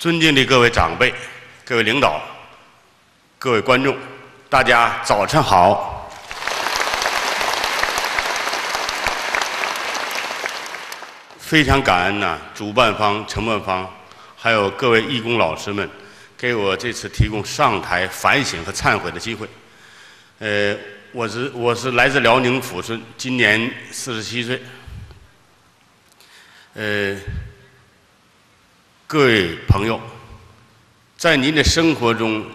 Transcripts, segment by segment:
尊敬的各位长辈、各位领导、各位观众，大家早晨好！非常感恩呐，主办方、承办方，还有各位义工老师们，给我这次提供上台反省和忏悔的机会。呃，我是我是来自辽宁抚顺，今年四十七岁。呃，各位朋友，在您的生活中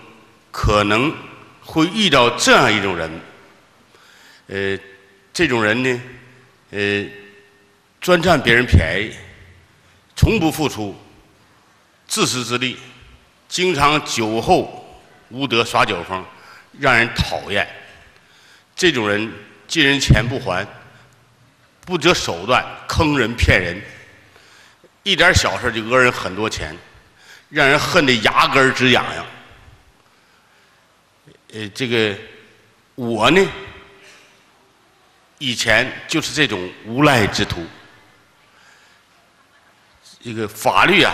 可能会遇到这样一种人，呃，这种人呢，呃，专占别人便宜，从不付出，自私自利，经常酒后无德耍酒疯，让人讨厌。这种人借人钱不还，不择手段坑人骗人。一点小事就讹人很多钱，让人恨得牙根直痒痒。呃，这个我呢，以前就是这种无赖之徒。这个法律啊，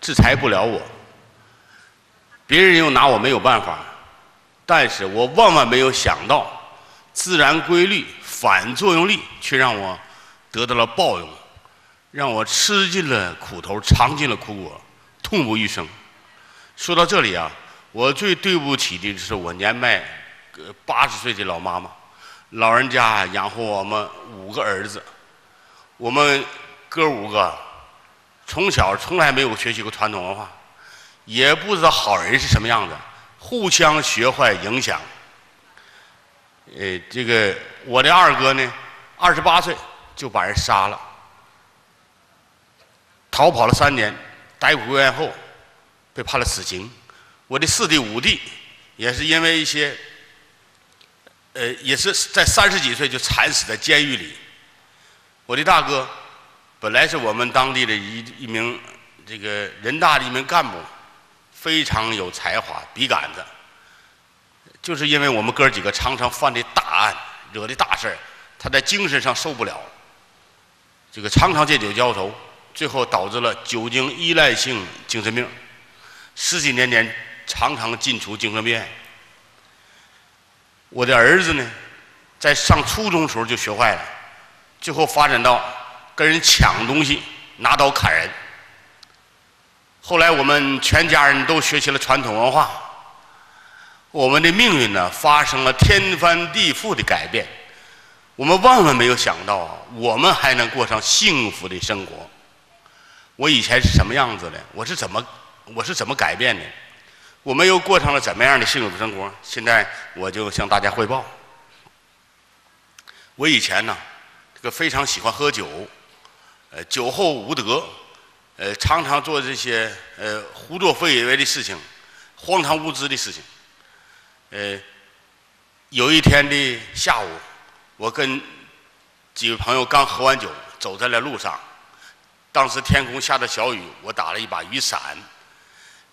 制裁不了我，别人又拿我没有办法，但是我万万没有想到，自然规律、反作用力却让我得到了报应。让我吃尽了苦头，尝尽了苦果，痛不欲生。说到这里啊，我最对不起的是我年迈八十岁的老妈妈，老人家养活我们五个儿子，我们哥五个从小从来没有学习过传统文化，也不知道好人是什么样子，互相学坏影响。呃，这个我的二哥呢，二十八岁就把人杀了。逃跑了三年，逮捕归案后，被判了死刑。我的四弟五弟也是因为一些，呃，也是在三十几岁就惨死在监狱里。我的大哥本来是我们当地的一一名这个人大的一名干部，非常有才华，笔杆子。就是因为我们哥几个常常犯的大案，惹的大事，他在精神上受不了，这个常常借酒浇愁。最后导致了酒精依赖性精神病，十几年年常常进出精神病院。我的儿子呢，在上初中时候就学坏了，最后发展到跟人抢东西、拿刀砍人。后来我们全家人都学习了传统文化，我们的命运呢发生了天翻地覆的改变。我们万万没有想到，我们还能过上幸福的生活。我以前是什么样子的？我是怎么，我是怎么改变的？我们又过上了怎么样的幸福生活？现在我就向大家汇报。我以前呢，这个非常喜欢喝酒，呃，酒后无德，呃，常常做这些呃胡作非为的事情，荒唐无知的事情。呃，有一天的下午，我跟几个朋友刚喝完酒，走在了路上。当时天空下着小雨，我打了一把雨伞。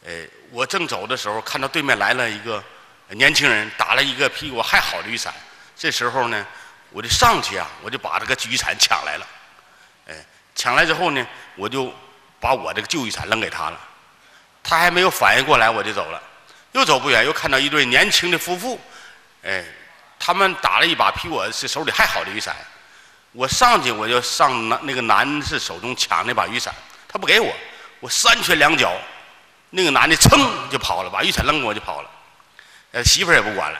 呃，我正走的时候，看到对面来了一个年轻人，打了一个比我还好的雨伞。这时候呢，我就上去啊，我就把这个雨伞抢来了。哎，抢来之后呢，我就把我这个旧雨伞扔给他了。他还没有反应过来，我就走了。又走不远，又看到一对年轻的夫妇，哎，他们打了一把比我这手里还好的雨伞。我上去，我就上那那个男士手中抢那把雨伞，他不给我，我三拳两脚，那个男的噌就跑了，把雨伞扔给我就跑了，呃，媳妇儿也不管了，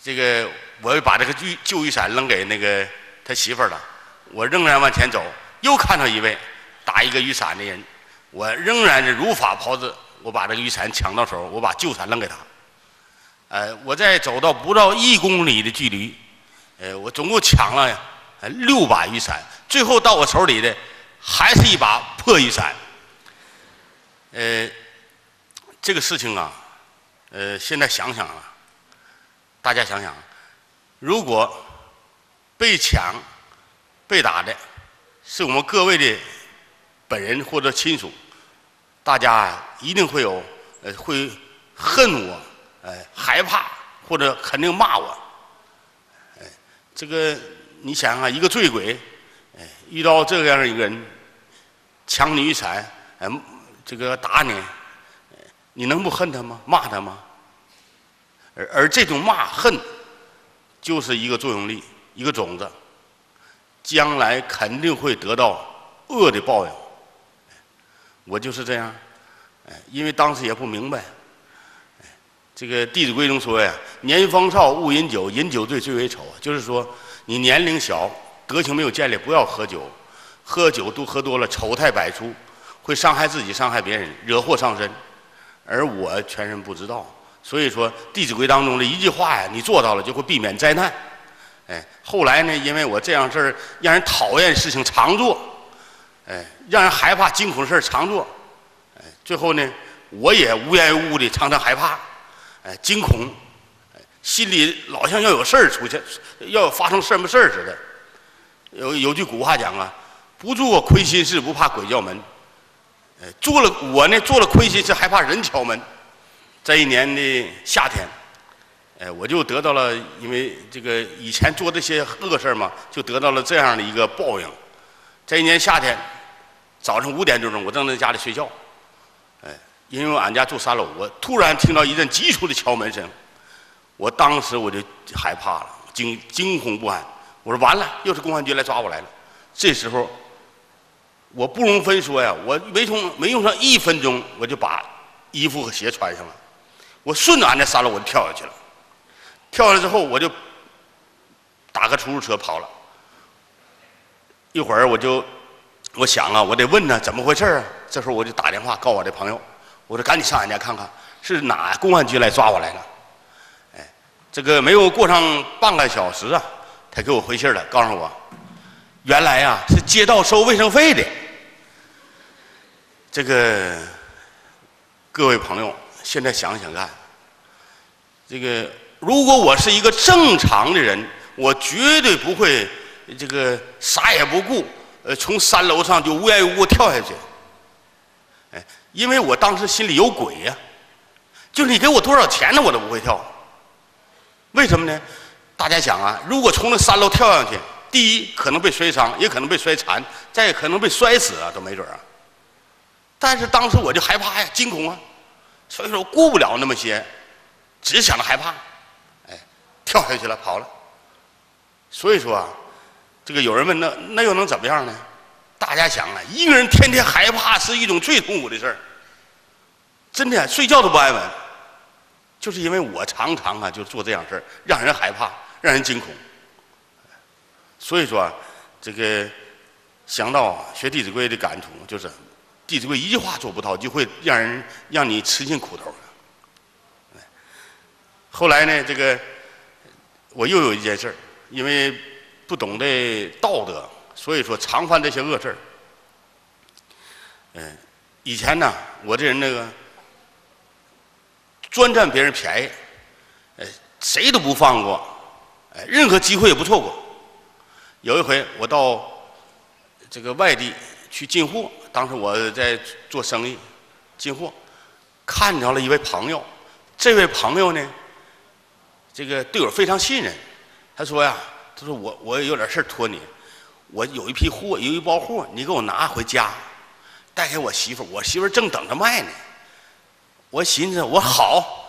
这个我又把这个旧旧雨伞扔给那个他媳妇儿了，我仍然往前走，又看到一位打一个雨伞的人，我仍然是如法炮制，我把这个雨伞抢到手，我把旧伞扔给他，呃，我在走到不到一公里的距离，呃，我总共抢了。六把雨伞，最后到我手里的还是一把破雨伞。呃，这个事情啊，呃，现在想想啊，大家想想，如果被抢、被打的是我们各位的本人或者亲属，大家一定会有呃会恨我，呃害怕或者肯定骂我。哎，这个。你想想，一个醉鬼，哎，遇到这样一个人抢你雨伞，哎，这个打你，你能不恨他吗？骂他吗？而而这种骂恨，就是一个作用力，一个种子，将来肯定会得到恶的报应。我就是这样，哎，因为当时也不明白。这个《弟子规》中说呀：“年方少，勿饮酒，饮酒醉，最为丑。”就是说，你年龄小，德行没有建立，不要喝酒。喝酒都喝多了，丑态百出，会伤害自己，伤害别人，惹祸上身。而我全然不知道。所以说，《弟子规》当中的一句话呀，你做到了，就会避免灾难。哎，后来呢，因为我这样事儿让人讨厌事情常做，哎，让人害怕惊恐的事儿常做，哎，最后呢，我也无缘无故的常常害怕，哎，惊恐，心里老像要有事儿出现，要发生什么事儿似的。有有句古话讲啊，不做亏心事，不怕鬼叫门。哎，做了我呢，做了亏心事，还怕人敲门。这一年的夏天，哎，我就得到了，因为这个以前做这些恶事嘛，就得到了这样的一个报应。这一年夏天，早上五点多钟，我正在家里睡觉，哎，因为俺家住三楼，我突然听到一阵急促的敲门声，我当时我就害怕了，惊惊恐不安。我说完了，又是公安局来抓我来了。这时候，我不容分说呀，我没从没用上一分钟，我就把衣服和鞋穿上了。我顺着俺那三楼我就跳下去了，跳下来之后我就打个出租车跑了。一会儿我就我想啊，我得问呢怎么回事啊？这时候我就打电话告我的朋友，我说赶紧上俺家看看，是哪公安局来抓我来了？这个没有过上半个小时啊，他给我回信了，告诉我原来呀是街道收卫生费的。这个各位朋友。现在想想看，这个如果我是一个正常的人，我绝对不会这个啥也不顾，呃，从三楼上就无缘无故跳下去。哎，因为我当时心里有鬼呀，就是你给我多少钱呢，我都不会跳。为什么呢？大家想啊，如果从那三楼跳上去，第一可能被摔伤，也可能被摔残，再也可能被摔死啊，都没准啊。但是当时我就害怕呀，惊恐啊。所以说我顾不了那么些，只想着害怕，哎，跳下去了，跑了。所以说啊，这个有人问那那又能怎么样呢？大家想啊，一个人天天害怕是一种最痛苦的事儿，真的睡觉都不安稳，就是因为我常常啊就做这样事儿，让人害怕，让人惊恐。所以说这个想到啊学《弟子规》的感触就是。弟子规一句话做不到，就会让人让你吃尽苦头。后来呢，这个我又有一件事儿，因为不懂得道德，所以说常犯这些恶事儿。嗯，以前呢，我这人那个专占别人便宜，哎，谁都不放过，哎，任何机会也不错过。有一回，我到这个外地去进货。当时我在做生意，进货，看着了一位朋友。这位朋友呢，这个对我非常信任。他说呀：“他说我我有点事托你，我有一批货，有一包货，你给我拿回家，带给我媳妇我媳妇正等着卖呢。”我寻思，我好，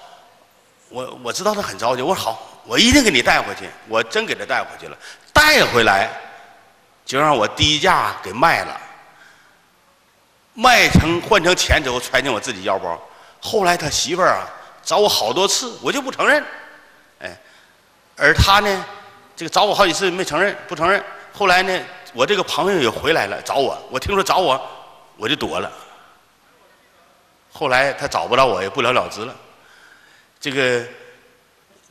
我我知道他很着急，我说好，我一定给你带回去。我真给他带回去了，带回来就让我低价给卖了。卖成换成钱之后揣进我自己腰包，后来他媳妇儿啊找我好多次，我就不承认，哎，而他呢，这个找我好几次没承认，不承认。后来呢，我这个朋友也回来了找我，我听说找我，我就躲了。后来他找不着我，也不了了之了。这个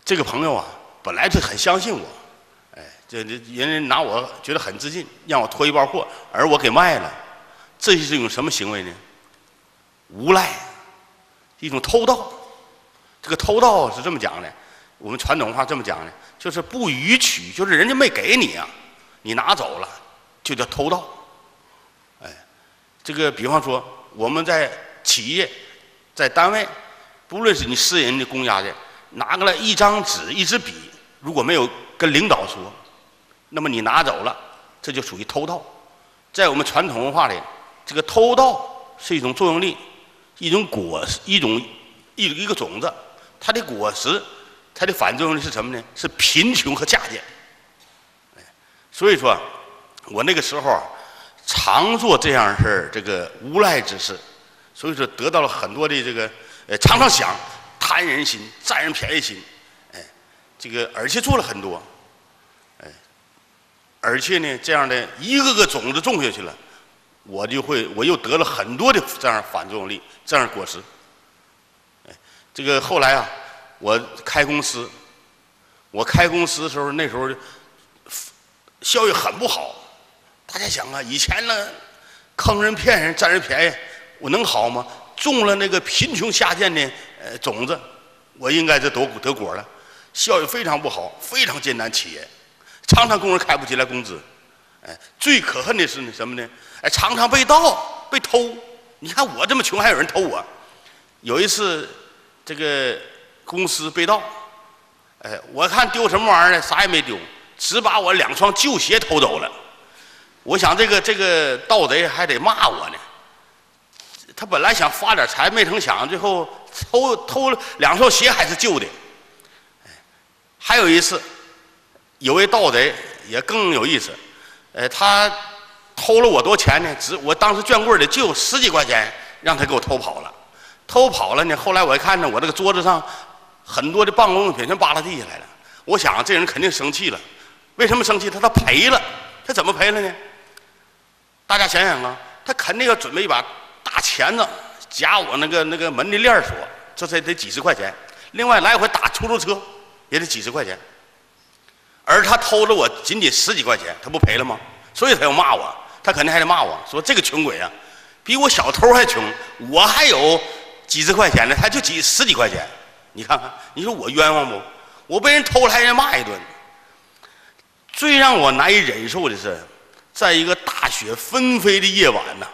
这个朋友啊，本来是很相信我，哎，这这人家拿我觉得很自信，让我拖一包货，而我给卖了。这是一种什么行为呢？无赖，一种偷盗。这个偷盗是这么讲的，我们传统话这么讲的，就是不予取，就是人家没给你啊，你拿走了，就叫偷盗。哎，这个比方说我们在企业、在单位，不论是你私人的、公家的，拿过来一张纸、一支笔，如果没有跟领导说，那么你拿走了，这就属于偷盗。在我们传统文化里。这个偷盗是一种作用力，一种果实，一种一一个种子，它的果实，它的反作用力是什么呢？是贫穷和下贱。所以说，我那个时候常做这样事儿，这个无赖之事，所以说得到了很多的这个，呃，常常想贪人心、占人便宜心，哎，这个而且做了很多，哎，而且呢，这样的一个个种子种下去了，我就会我又得了很多的这样反作用力，这样果实，哎，这个后来啊，我开公司，我开公司的时候，那时候。效益很不好，大家想啊，以前呢，坑人骗人占人便宜，我能好吗？种了那个贫穷下贱的呃种子，我应该是得得果了，效益非常不好，非常艰难企业，常常工人开不起来工资，哎，最可恨的是呢什么呢？哎，常常被盗被偷。你看我这么穷，还有人偷我。有一次，这个公司被盗，哎，我看丢什么玩意儿呢？啥也没丢。只把我两双旧鞋偷走了，我想这个这个盗贼还得骂我呢。他本来想发点财，没成想最后偷偷了两双鞋还是旧的。还有一次，有位盗贼也更有意思，呃，他偷了我多钱呢？只我当时卷柜里就有十几块钱，让他给我偷跑了。偷跑了呢，后来我一看呢，我这个桌子上很多的办公用品全扒拉地下来了。我想这人肯定生气了。为什么生气？他他赔了，他怎么赔了呢？大家想想啊，他肯定要准备一把大钳子夹我那个那个门的链锁，这才得几十块钱。另外来回打出租车也得几十块钱，而他偷了我仅仅十几块钱，他不赔了吗？所以他要骂我，他肯定还得骂我说这个穷鬼啊，比我小偷还穷，我还有几十块钱呢，他就几十几块钱，你看看，你说我冤枉不？我被人偷了还人骂一顿。最让我难以忍受的是，在一个大雪纷飞的夜晚呢，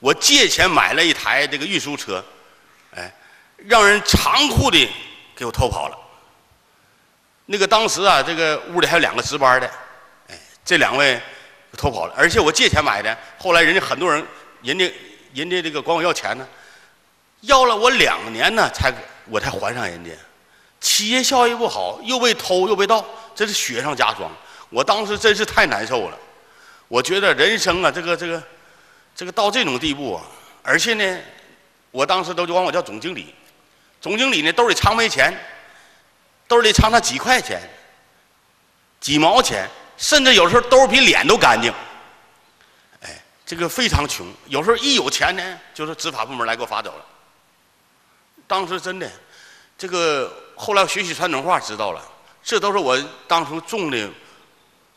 我借钱买了一台这个运输车，哎，让人残酷的给我偷跑了。那个当时啊，这个屋里还有两个值班的，哎，这两位偷跑了，而且我借钱买的，后来人家很多人，人家人家这个管我要钱呢，要了我两年呢，才我才还上人家。企业效益不好，又被偷又被盗，这是雪上加霜。我当时真是太难受了，我觉得人生啊，这个这个，这个到这种地步啊，而且呢，我当时都就管我叫总经理，总经理呢兜里常没钱，兜里常常几块钱，几毛钱，甚至有时候兜比脸都干净，哎，这个非常穷，有时候一有钱呢，就是执法部门来给我发走了。当时真的，这个后来学习传统话知道了，这都是我当初种的。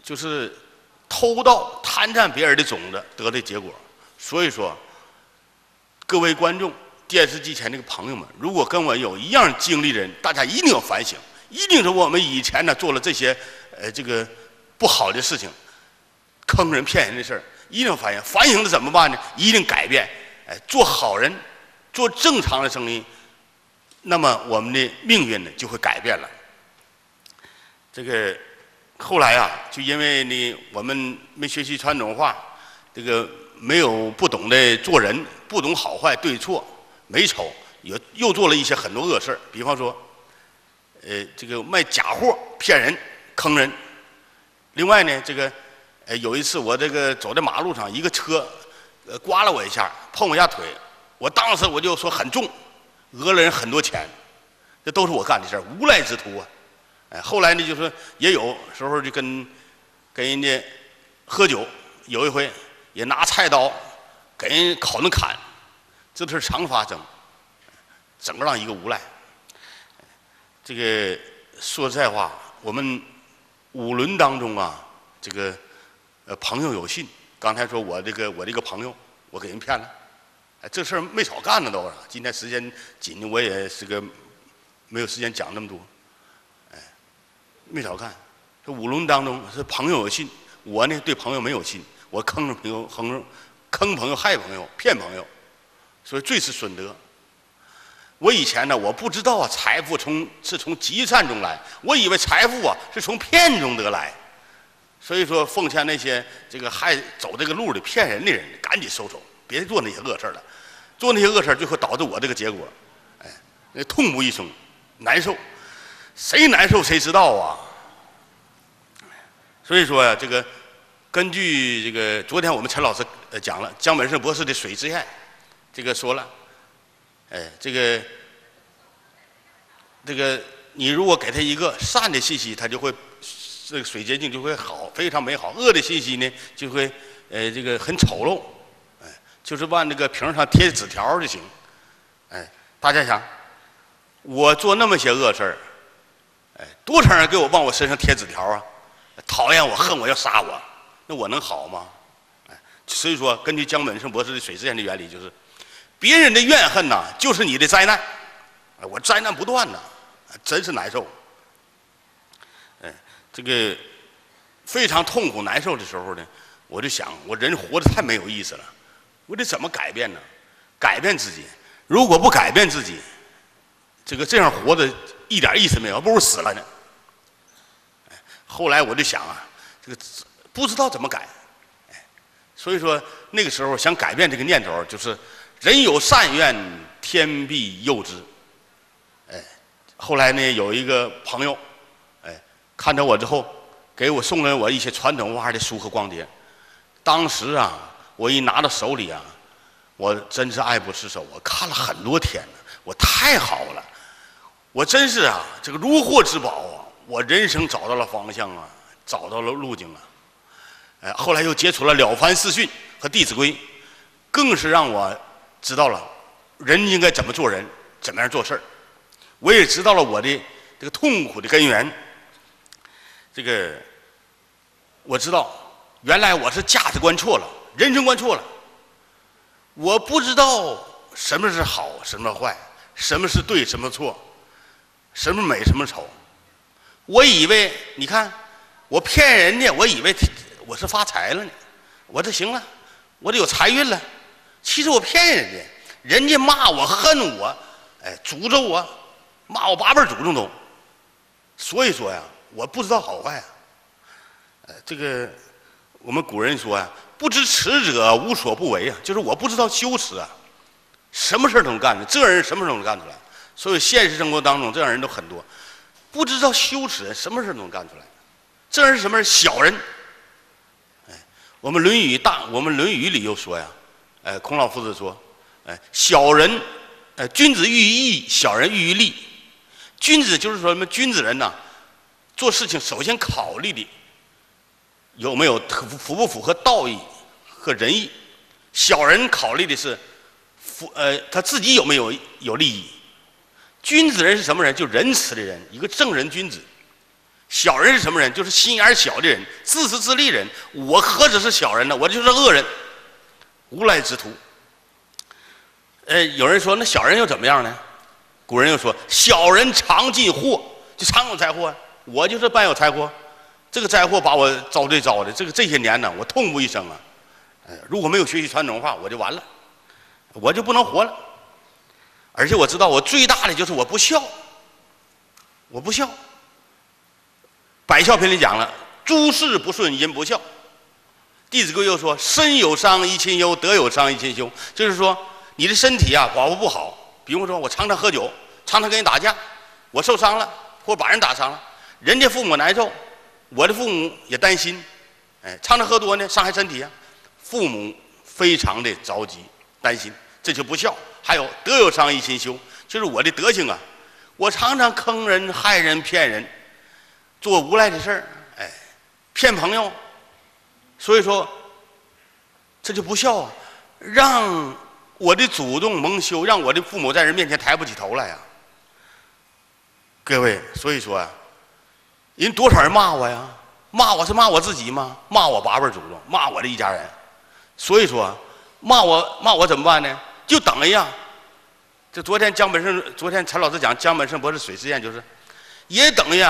就是偷盗、贪占别人的种子得的结果。所以说，各位观众、电视机前这个朋友们，如果跟我有一样经历的人，大家一定要反省，一定是我们以前呢做了这些呃这个不好的事情，坑人骗人的事儿，一定要反省。反省了怎么办呢？一定改变，哎，做好人，做正常的生意，那么我们的命运呢就会改变了。这个。后来啊，就因为呢，我们没学习传统文化，这个没有不懂得做人，不懂好坏对错，美丑，也又做了一些很多恶事。比方说，呃，这个卖假货骗人、坑人。另外呢，这个，呃，有一次我这个走在马路上，一个车，呃，刮了我一下，碰我一下腿，我当时我就说很重，讹了人很多钱，这都是我干的事，无赖之徒啊。哎，后来呢，就是也有时候就跟跟人家喝酒，有一回也拿菜刀给人口那砍，这都是常发生，整个让一个无赖。这个说实在话，我们五轮当中啊，这个呃朋友有信。刚才说我这个我这个朋友，我给人骗了，哎，这事儿没少干呢都是。今天时间紧，我也是个没有时间讲那么多。哎没少干，这五轮当中是朋友有信，我呢对朋友没有信，我坑着朋友，坑坑朋友，害朋友，骗朋友，所以最是损德。我以前呢，我不知道啊，财富从是从积善中来，我以为财富啊是从骗中得来，所以说奉劝那些这个害走这个路的骗人的人，赶紧收手，别做那些恶事了。做那些恶事最后导致我这个结果，哎，那痛不欲生，难受，谁难受谁知道啊。所以说呀，这个根据这个昨天我们陈老师呃讲了江本胜博士的水之验，这个说了，哎，这个这个你如果给他一个善的信息，他就会这个水洁净就会好，非常美好；恶的信息呢，就会呃这个很丑陋。哎，就是往那个瓶上贴纸条就行。哎，大家想，我做那么些恶事儿，哎，多少人给我往我身上贴纸条啊？讨厌我、恨我、要杀我，那我能好吗？哎，所以说，根据江本胜博士的水之验的原理，就是别人的怨恨呐，就是你的灾难。哎，我灾难不断呐，真是难受。哎，这个非常痛苦难受的时候呢，我就想，我人活得太没有意思了，我得怎么改变呢？改变自己。如果不改变自己，这个这样活着一点意思没有，不如死了呢。后来我就想啊，这个不知道怎么改，哎，所以说那个时候想改变这个念头，就是人有善愿，天必佑之。哎，后来呢，有一个朋友，哎，看到我之后，给我送了我一些传统文化的书和光碟。当时啊，我一拿到手里啊，我真是爱不释手，我看了很多天呢，我太好了，我真是啊，这个如获至宝啊。我人生找到了方向啊，找到了路径啊，哎，后来又接触了《了凡四训》和《弟子规》，更是让我知道了人应该怎么做人，怎么样做事儿。我也知道了我的这个痛苦的根源。这个我知道，原来我是价值观错了，人生观错了。我不知道什么是好，什么坏，什么是对，什么错，什么美，什么丑。我以为，你看，我骗人家，我以为我是发财了呢，我这行了，我这有财运了。其实我骗人家，人家骂我、恨我，哎，诅咒我，骂我八辈祖宗都。所以说呀，我不知道好坏。呃，这个我们古人说呀，不知耻者无所不为啊，就是我不知道羞耻啊，什么事儿都能干的，这人什么时候能干出来？所以现实生活当中这样人都很多。不知道羞耻，什么事都能干出来。这人是什么人？小人。我们《论语》大，我们《论语》里又说呀，哎，孔老夫子说，哎，小人，哎，君子喻于义，小人喻于利。君子就是说什么？君子人呐，做事情首先考虑的有没有符符不符合道义和仁义。小人考虑的是符，呃，他自己有没有有利益。君子人是什么人？就仁慈的人，一个正人君子。小人是什么人？就是心眼小的人，自私自利人。我何止是小人呢？我就是恶人，无赖之徒。呃，有人说那小人又怎么样呢？古人又说，小人常进祸，就常有灾祸。我就是伴有灾祸，这个灾祸把我遭罪遭的，这个这些年呢，我痛不欲生啊。呃，如果没有学习传统文化，我就完了，我就不能活了。而且我知道，我最大的就是我不孝，我不孝。《百孝篇》里讲了：“诸事不顺因不孝。”《弟子规》又说：“身有伤贻亲忧，德有伤贻亲羞。”就是说，你的身体啊，保护不好。比如说，我常常喝酒，常常跟人打架，我受伤了，或把人打伤了，人家父母难受，我的父母也担心。哎，常常喝多呢，伤害身体啊，父母非常的着急，担心，这就不孝。还有德有伤贻亲羞，就是我的德行啊！我常常坑人、害人、骗人，做无赖的事儿，哎，骗朋友，所以说这就不孝啊！让我的祖宗蒙羞，让我的父母在人面前抬不起头来呀！各位，所以说啊，人多少人骂我呀？骂我是骂我自己吗？骂我八辈祖宗，骂我的一家人，所以说骂我骂我怎么办呢？就等于啊，这昨天江本胜，昨天陈老师讲江本胜博士水实验，就是，也等于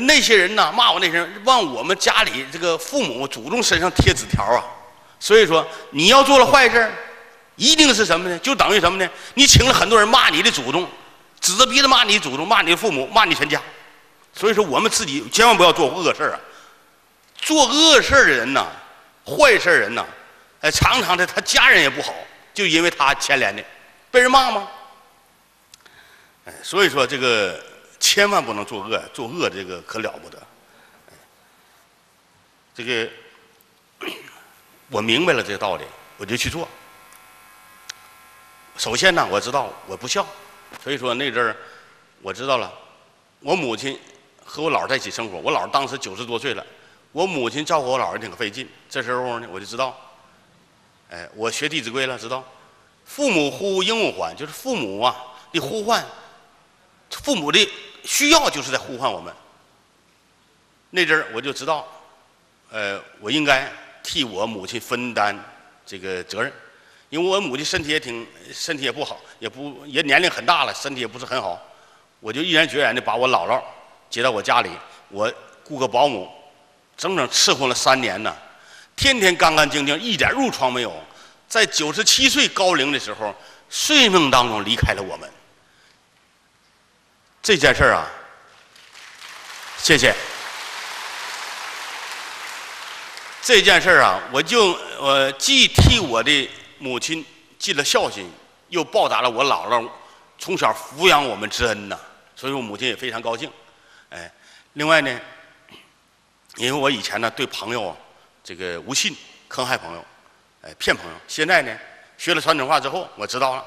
那些人呢骂我那些人，往我们家里这个父母祖宗身上贴纸条啊。所以说你要做了坏事一定是什么呢？就等于什么呢？你请了很多人骂你的祖宗，指着鼻子骂你祖宗，骂你的父母，骂你全家。所以说我们自己千万不要做恶事啊！做恶事的人呐，坏事人呐，哎，常常的他家人也不好。就因为他牵连的，被人骂吗？哎，所以说这个千万不能作恶，作恶这个可了不得。这个我明白了这个道理，我就去做。首先呢，我知道我不孝，所以说那阵儿我知道了，我母亲和我姥在一起生活，我姥当时九十多岁了，我母亲照顾我姥爷挺费劲。这时候呢，我就知道，哎，我学《弟子规》了，知道，父母呼应勿缓，就是父母啊的呼唤，父母的需要就是在呼唤我们。那阵儿我就知道，呃，我应该替我母亲分担这个责任。因为我母亲身体也挺，身体也不好，也不也年龄很大了，身体也不是很好，我就毅然决然的把我姥姥接到我家里，我雇个保姆，整整伺候了三年呢，天天干干净净，一点褥疮没有，在九十七岁高龄的时候，睡梦当中离开了我们。这件事儿啊，谢谢。这件事儿啊，我就呃既替我的。母亲尽了孝心，又报答了我姥姥从小抚养我们之恩呐，所以我母亲也非常高兴。哎，另外呢，因为我以前呢对朋友啊这个无信，坑害朋友，哎骗朋友。现在呢学了传统话之后，我知道了，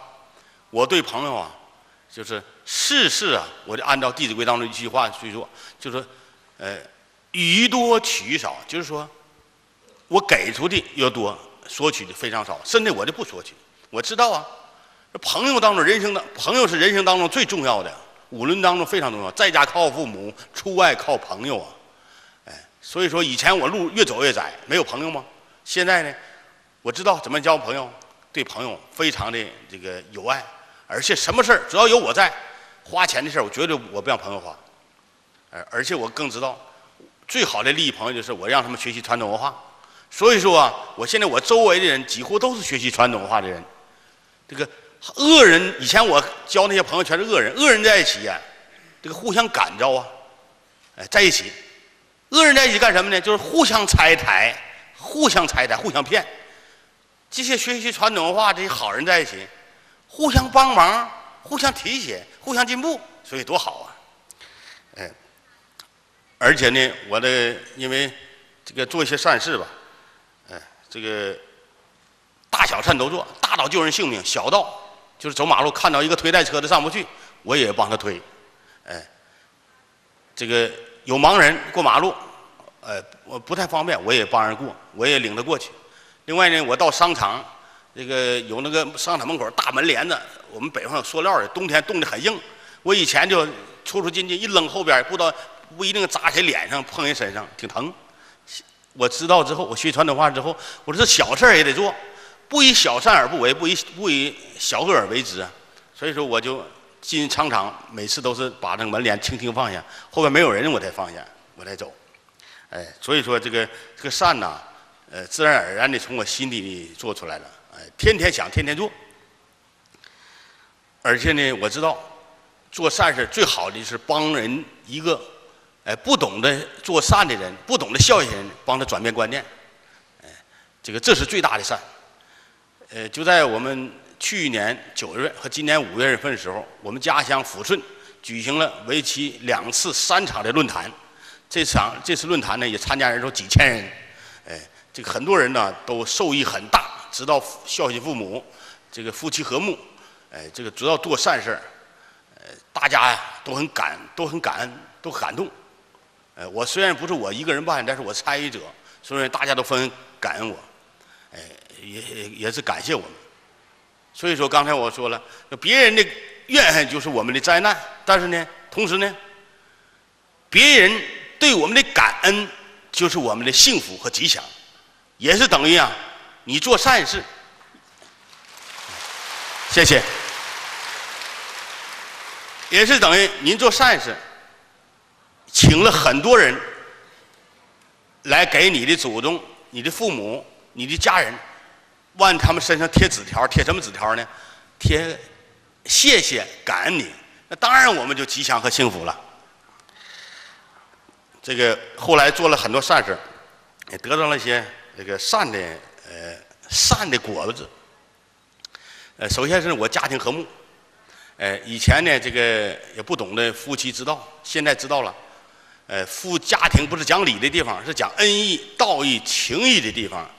我对朋友啊，就是事事啊，我就按照《弟子规》当中一句话去做，就说，呃，予多取少，就是说我给出的越多。索取的非常少，甚至我就不索取。我知道啊，朋友当中，人生的朋友是人生当中最重要的，五伦当中非常重要。在家靠父母，出外靠朋友啊，哎，所以说以前我路越走越窄，没有朋友吗？现在呢，我知道怎么交朋友，对朋友非常的这个有爱，而且什么事儿只要有我在，花钱的事儿我绝对我不让朋友花，而而且我更知道，最好的利益朋友就是我让他们学习传统文化。所以说啊，我现在我周围的人几乎都是学习传统文化的人。这个恶人以前我交那些朋友全是恶人，恶人在一起呀，这个互相感召啊，哎，在一起，恶人在一起干什么呢？就是互相拆台，互相拆台，互相骗。这些学习传统文化这些好人在一起，互相帮忙，互相提携，互相进步，所以多好啊！哎，而且呢，我的因为这个做一些善事吧。这个大小善都做，大到救人性命，小到就是走马路看到一个推带车的上不去，我也帮他推。哎，这个有盲人过马路，呃，我不太方便，我也帮人过，我也领他过去。另外呢，我到商场，这个有那个商场门口大门帘子，我们北方有塑料的，冬天冻得很硬，我以前就出出进进一扔后边，不知道不一定砸谁脸上碰人身上，挺疼。我知道之后，我学传统话之后，我说这小事也得做，不以小善而不为，不以不以小恶而为之。所以说，我就进商场，每次都是把那个门帘轻轻放下，后边没有人我才放下，我才走。哎，所以说这个这个善呐，呃，自然而然的从我心底里做出来了。天天想，天天做。而且呢，我知道做善事最好的是帮人一个。哎，不懂得做善的人，不懂得孝敬人，帮他转变观念，哎，这个这是最大的善。呃，就在我们去年九月份和今年五月份的时候，我们家乡抚顺举行了为期两次三场的论坛。这场这次论坛呢，也参加人数几千人，哎，这个很多人呢都受益很大，知道孝敬父母，这个夫妻和睦，哎，这个主要做善事儿，呃，大家呀都很感都很感恩，都感动。哎，我虽然不是我一个人办，但是我参与者，所以大家都分感恩我，哎，也也是感谢我们。所以说，刚才我说了，别人的怨恨就是我们的灾难，但是呢，同时呢，别人对我们的感恩就是我们的幸福和吉祥，也是等于啊，你做善事。谢谢。也是等于您做善事。请了很多人来给你的祖宗、你的父母、你的家人，往他们身上贴纸条，贴什么纸条呢？贴谢谢、感恩你。那当然，我们就吉祥和幸福了。这个后来做了很多善事，也得到了一些这个善的呃善的果子。呃，首先是我家庭和睦。呃，以前呢，这个也不懂得夫妻之道，现在知道了。呃，夫家庭不是讲理的地方，是讲恩义、道义、情义的地方。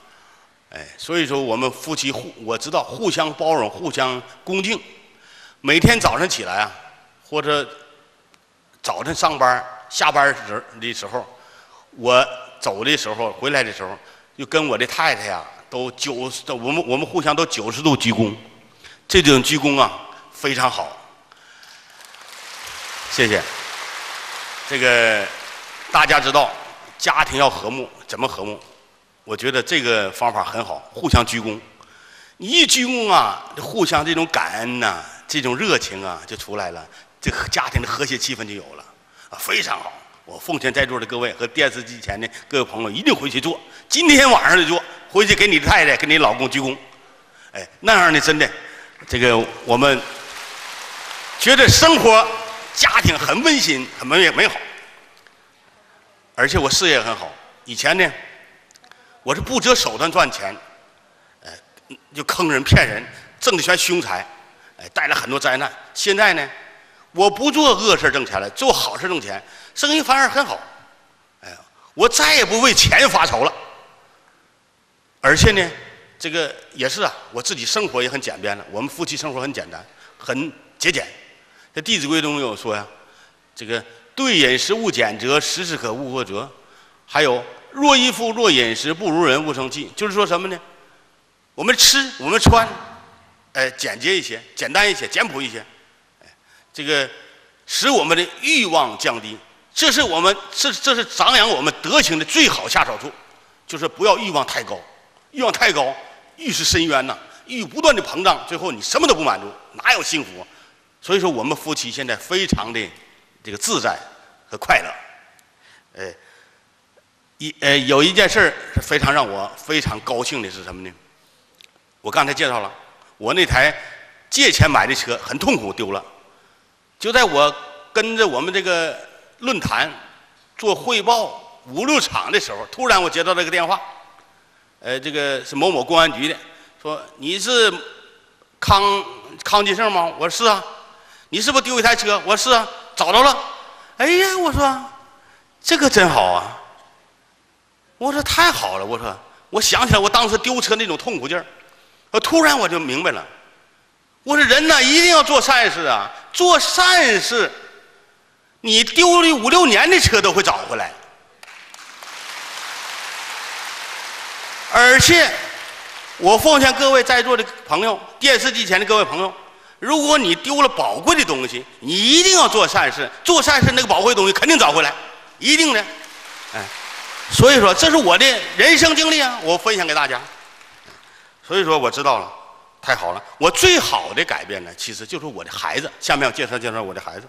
哎，所以说我们夫妻互，我知道互相包容、互相恭敬。每天早上起来啊，或者早晨上班、下班时的时候，我走的时候、回来的时候，就跟我的太太呀，都九十，我们我们互相都九十度鞠躬。这种鞠躬啊，非常好。谢谢。这个大家知道，家庭要和睦，怎么和睦？我觉得这个方法很好，互相鞠躬。你一鞠躬啊，这互相这种感恩呐，这种热情啊，就出来了，这个家庭的和谐气氛就有了，啊，非常好。我奉劝在座的各位和电视机前的各位朋友，一定回去做，今天晚上就做，回去给你太太、给你老公鞠躬。哎，那样的真的，这个我们觉得生活。家庭很温馨，很美美好，而且我事业很好。以前呢，我是不择手段赚钱，呃，就坑人骗人，挣的全凶财，哎，带来很多灾难。现在呢，我不做恶事挣钱了，做好事挣钱，生意反而很好。哎呀，我再也不为钱发愁了。而且呢，这个也是啊，我自己生活也很简便了。我们夫妻生活很简单，很节俭。这《弟子规》中有说呀，这个对饮食勿拣择，时时可勿过则。还有若衣服若饮食不如人，勿生气。就是说什么呢？我们吃，我们穿，哎，简洁一些，简单一些，简朴一些，哎，这个使我们的欲望降低。这是我们这这是长养我们德行的最好下手处，就是不要欲望太高。欲望太高，欲是深渊呐，欲不断的膨胀，最后你什么都不满足，哪有幸福？所以说，我们夫妻现在非常的这个自在和快乐。呃，一呃，有一件事是非常让我非常高兴的是什么呢？我刚才介绍了，我那台借钱买的车很痛苦丢了。就在我跟着我们这个论坛做汇报五六场的时候，突然我接到这个电话，呃，这个是某某公安局的，说你是康康金胜吗？我说是啊。你是不是丢一台车？我说是啊，找着了。哎呀，我说这个真好啊！我说太好了，我说我想起来我当时丢车那种痛苦劲儿，我突然我就明白了。我说人呢一定要做善事啊，做善事，你丢了五六年的车都会找回来。而且我奉劝各位在座的朋友，电视机前的各位朋友。如果你丢了宝贵的东西，你一定要做善事。做善事，那个宝贵的东西肯定找回来，一定的。哎，所以说这是我的人生经历啊，我分享给大家。所以说我知道了，太好了。我最好的改变呢，其实就是我的孩子。下面我介绍介绍我的孩子。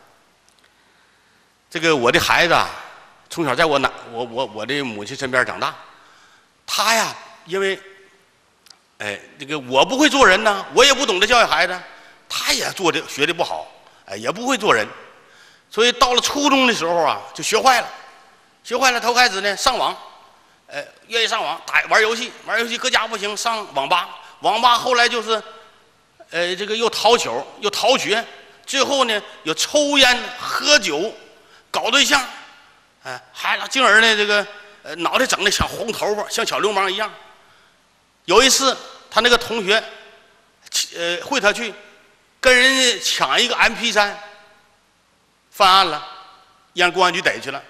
这个我的孩子啊，从小在我奶我我我的母亲身边长大。他呀，因为，哎，这个我不会做人呢，我也不懂得教育孩子。他也做的学的不好，哎，也不会做人，所以到了初中的时候啊，就学坏了，学坏了。头开始呢，上网，哎，愿意上网打玩游戏，玩游戏搁家不行，上网吧。网吧后来就是，呃，这个又逃球，又逃学，最后呢，又抽烟喝酒，搞对象，哎，还进而呢，这个，脑袋整的像红头发，像小流氓一样。有一次，他那个同学，呃，会他去。跟人家抢一个 M P 三，犯案了，让公安局逮去了。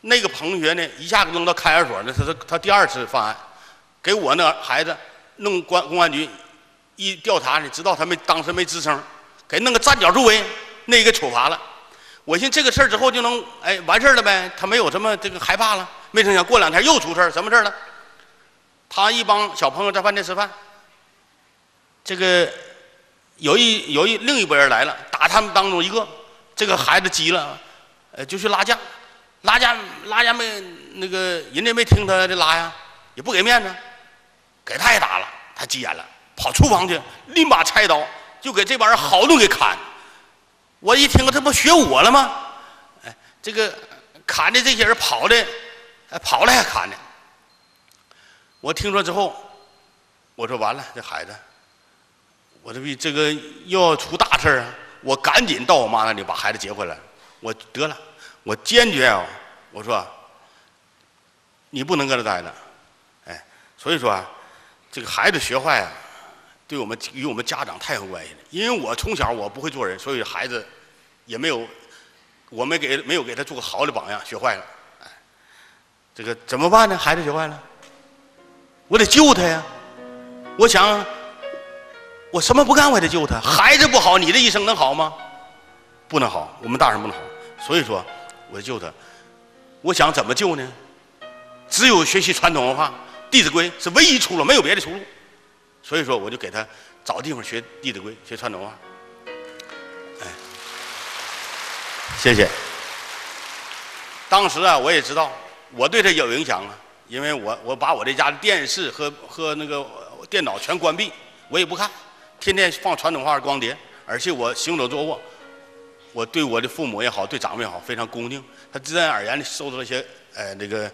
那个同学呢，一下子扔到看守所那是他第二次犯案，给我那孩子弄关公安局一调查呢，知道他没当时没吱声，给弄个站脚助威，那个处罚了。我寻思这个事儿之后就能哎完事儿了呗，他没有什么这个害怕了。没成想过两天又出事儿，什么事儿了？他一帮小朋友在饭店吃饭，这个。有一有一另一拨人来了，打他们当中一个，这个孩子急了，呃，就去拉架，拉架拉架没那个人家没听他的拉呀，也不给面子，给他也打了，他急眼了，跑厨房去，立马菜刀就给这帮人好顿给砍。我一听，这不学我了吗？哎，这个砍的这些人跑的，跑了还砍呢。我听说之后，我说完了，这孩子。我这不这个又要出大事啊！我赶紧到我妈那里把孩子接回来。我得了，我坚决啊！我说，你不能搁这待着，哎，所以说啊，这个孩子学坏啊，对我们与我们家长太有关系了。因为我从小我不会做人，所以孩子也没有，我没给没有给他做个好的榜样，学坏了。哎，这个怎么办呢？孩子学坏了，我得救他呀！我想。我什么不干，我也得救他。孩子不好，你的一生能好吗？不能好，我们大人不能好。所以说，我救他。我想怎么救呢？只有学习传统文化，《弟子规》是唯一出路，没有别的出路。所以说，我就给他找地方学《弟子规》，学传统文化。哎，谢谢。当时啊，我也知道我对他有影响啊，因为我我把我这家的电视和和那个电脑全关闭，我也不看。天天放传统化的光碟，而且我行走坐卧，我对我的父母也好，对长辈也好，非常恭敬。他自然而然的受到了一些呃那个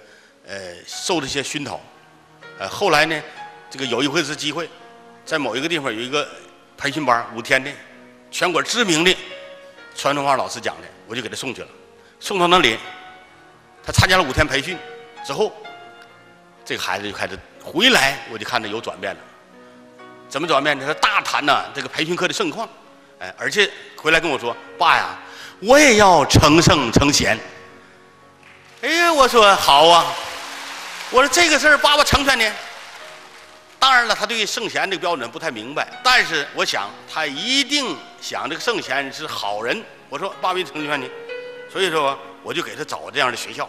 呃受这些熏陶。呃后来呢，这个有一回是机会，在某一个地方有一个培训班五天的，全国知名的传统化老师讲的，我就给他送去了。送到那里，他参加了五天培训之后，这个孩子就开始回来，我就看着有转变了。怎么转变呢？他大谈呢这个培训课的盛况，哎，而且回来跟我说：“爸呀，我也要成圣成贤。”哎呀，我说好啊，我说这个事儿爸爸成全你。当然了，他对圣贤这个标准不太明白，但是我想他一定想这个圣贤是好人。我说爸爸成全你，所以说我就给他找这样的学校。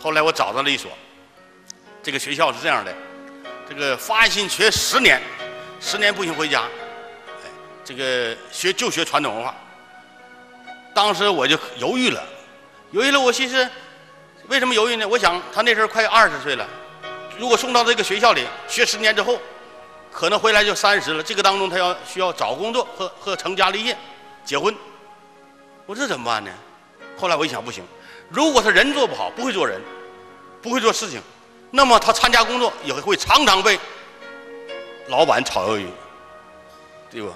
后来我找到了一所，这个学校是这样的，这个发心学十年。十年不行回家，哎，这个学就学传统文化。当时我就犹豫了，犹豫了。我寻思，为什么犹豫呢？我想他那时候快二十岁了，如果送到这个学校里学十年之后，可能回来就三十了。这个当中他要需要找工作和和成家立业、结婚。我这怎么办呢？后来我一想，不行。如果他人做不好，不会做人，不会做事情，那么他参加工作也会常常被。老板炒鱿鱼，对不？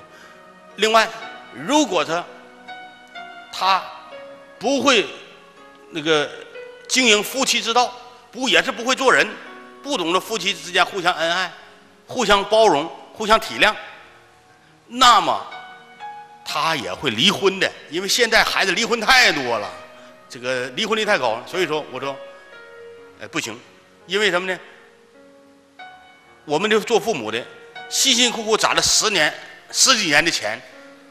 另外，如果他他不会那个经营夫妻之道，不也是不会做人，不懂得夫妻之间互相恩爱、互相包容、互相体谅，那么他也会离婚的。因为现在孩子离婚太多了，这个离婚率太高了。所以说，我说，哎，不行，因为什么呢？我们这做父母的。辛辛苦苦攒了十年、十几年的钱，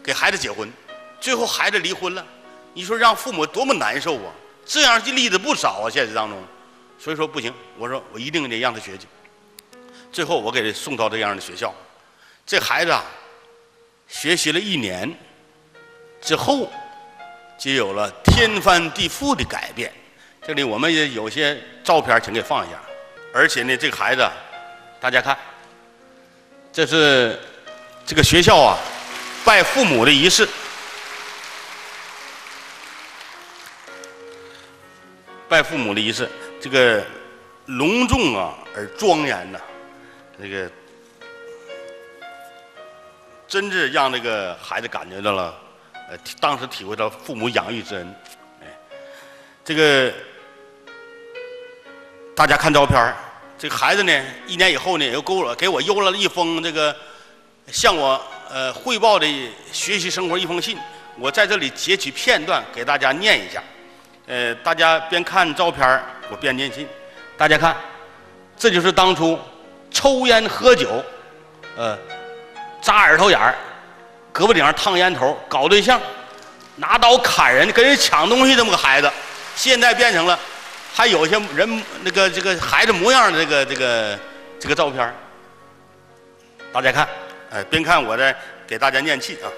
给孩子结婚，最后孩子离婚了，你说让父母多么难受啊！这样的例子不少啊，现实当中。所以说不行，我说我一定得让他学去。最后我给他送到这样的学校，这孩子啊，学习了一年之后，就有了天翻地覆的改变。这里我们也有些照片，请给放一下。而且呢，这个孩子，大家看。这是这个学校啊，拜父母的仪式，拜父母的仪式，这个隆重啊而庄严呐，那个真是让这个孩子感觉到了，呃，当时体会到父母养育之恩，哎，这个大家看照片。这孩子呢，一年以后呢，又给我给我邮了一封这个向我呃汇报的学习生活一封信。我在这里截取片段给大家念一下。呃，大家边看照片我边念信。大家看，这就是当初抽烟喝酒，呃，扎耳朵眼儿，胳膊顶上烫烟头，搞对象，拿刀砍人，跟人抢东西这么个孩子，现在变成了。还有些人那个这个孩子模样的这个这个这个照片大家看，哎，边看我在给大家念气啊。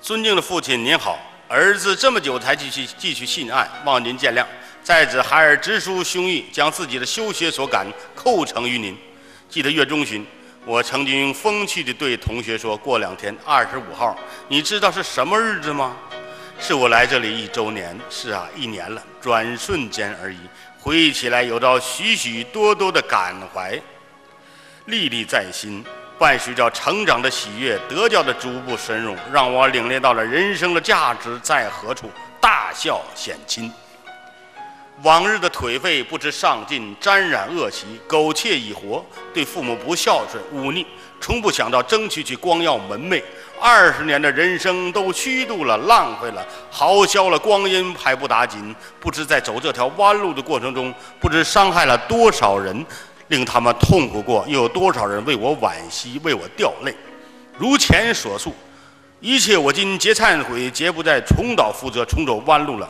尊敬的父亲您好，儿子这么久才继续继续信案，望您见谅。在此孩儿直抒胸臆，将自己的修学所感叩诚于您。记得月中旬，我曾经风趣地对同学说过两天二十五号，你知道是什么日子吗？是我来这里一周年，是啊，一年了，转瞬间而已。回忆起来，有着许许多多的感怀，历历在心。伴随着成长的喜悦，德教的逐步深入，让我领略到了人生的价值在何处，大孝显亲。往日的颓废，不知上进，沾染恶习，苟且以活，对父母不孝顺，忤逆，从不想到争取去光耀门楣。二十年的人生都虚度了，浪费了，好消了光阴还不打紧。不知在走这条弯路的过程中，不知伤害了多少人，令他们痛苦过，又有多少人为我惋惜，为我掉泪。如前所述，一切我今皆忏悔，皆不再重蹈覆辙，重走弯路了。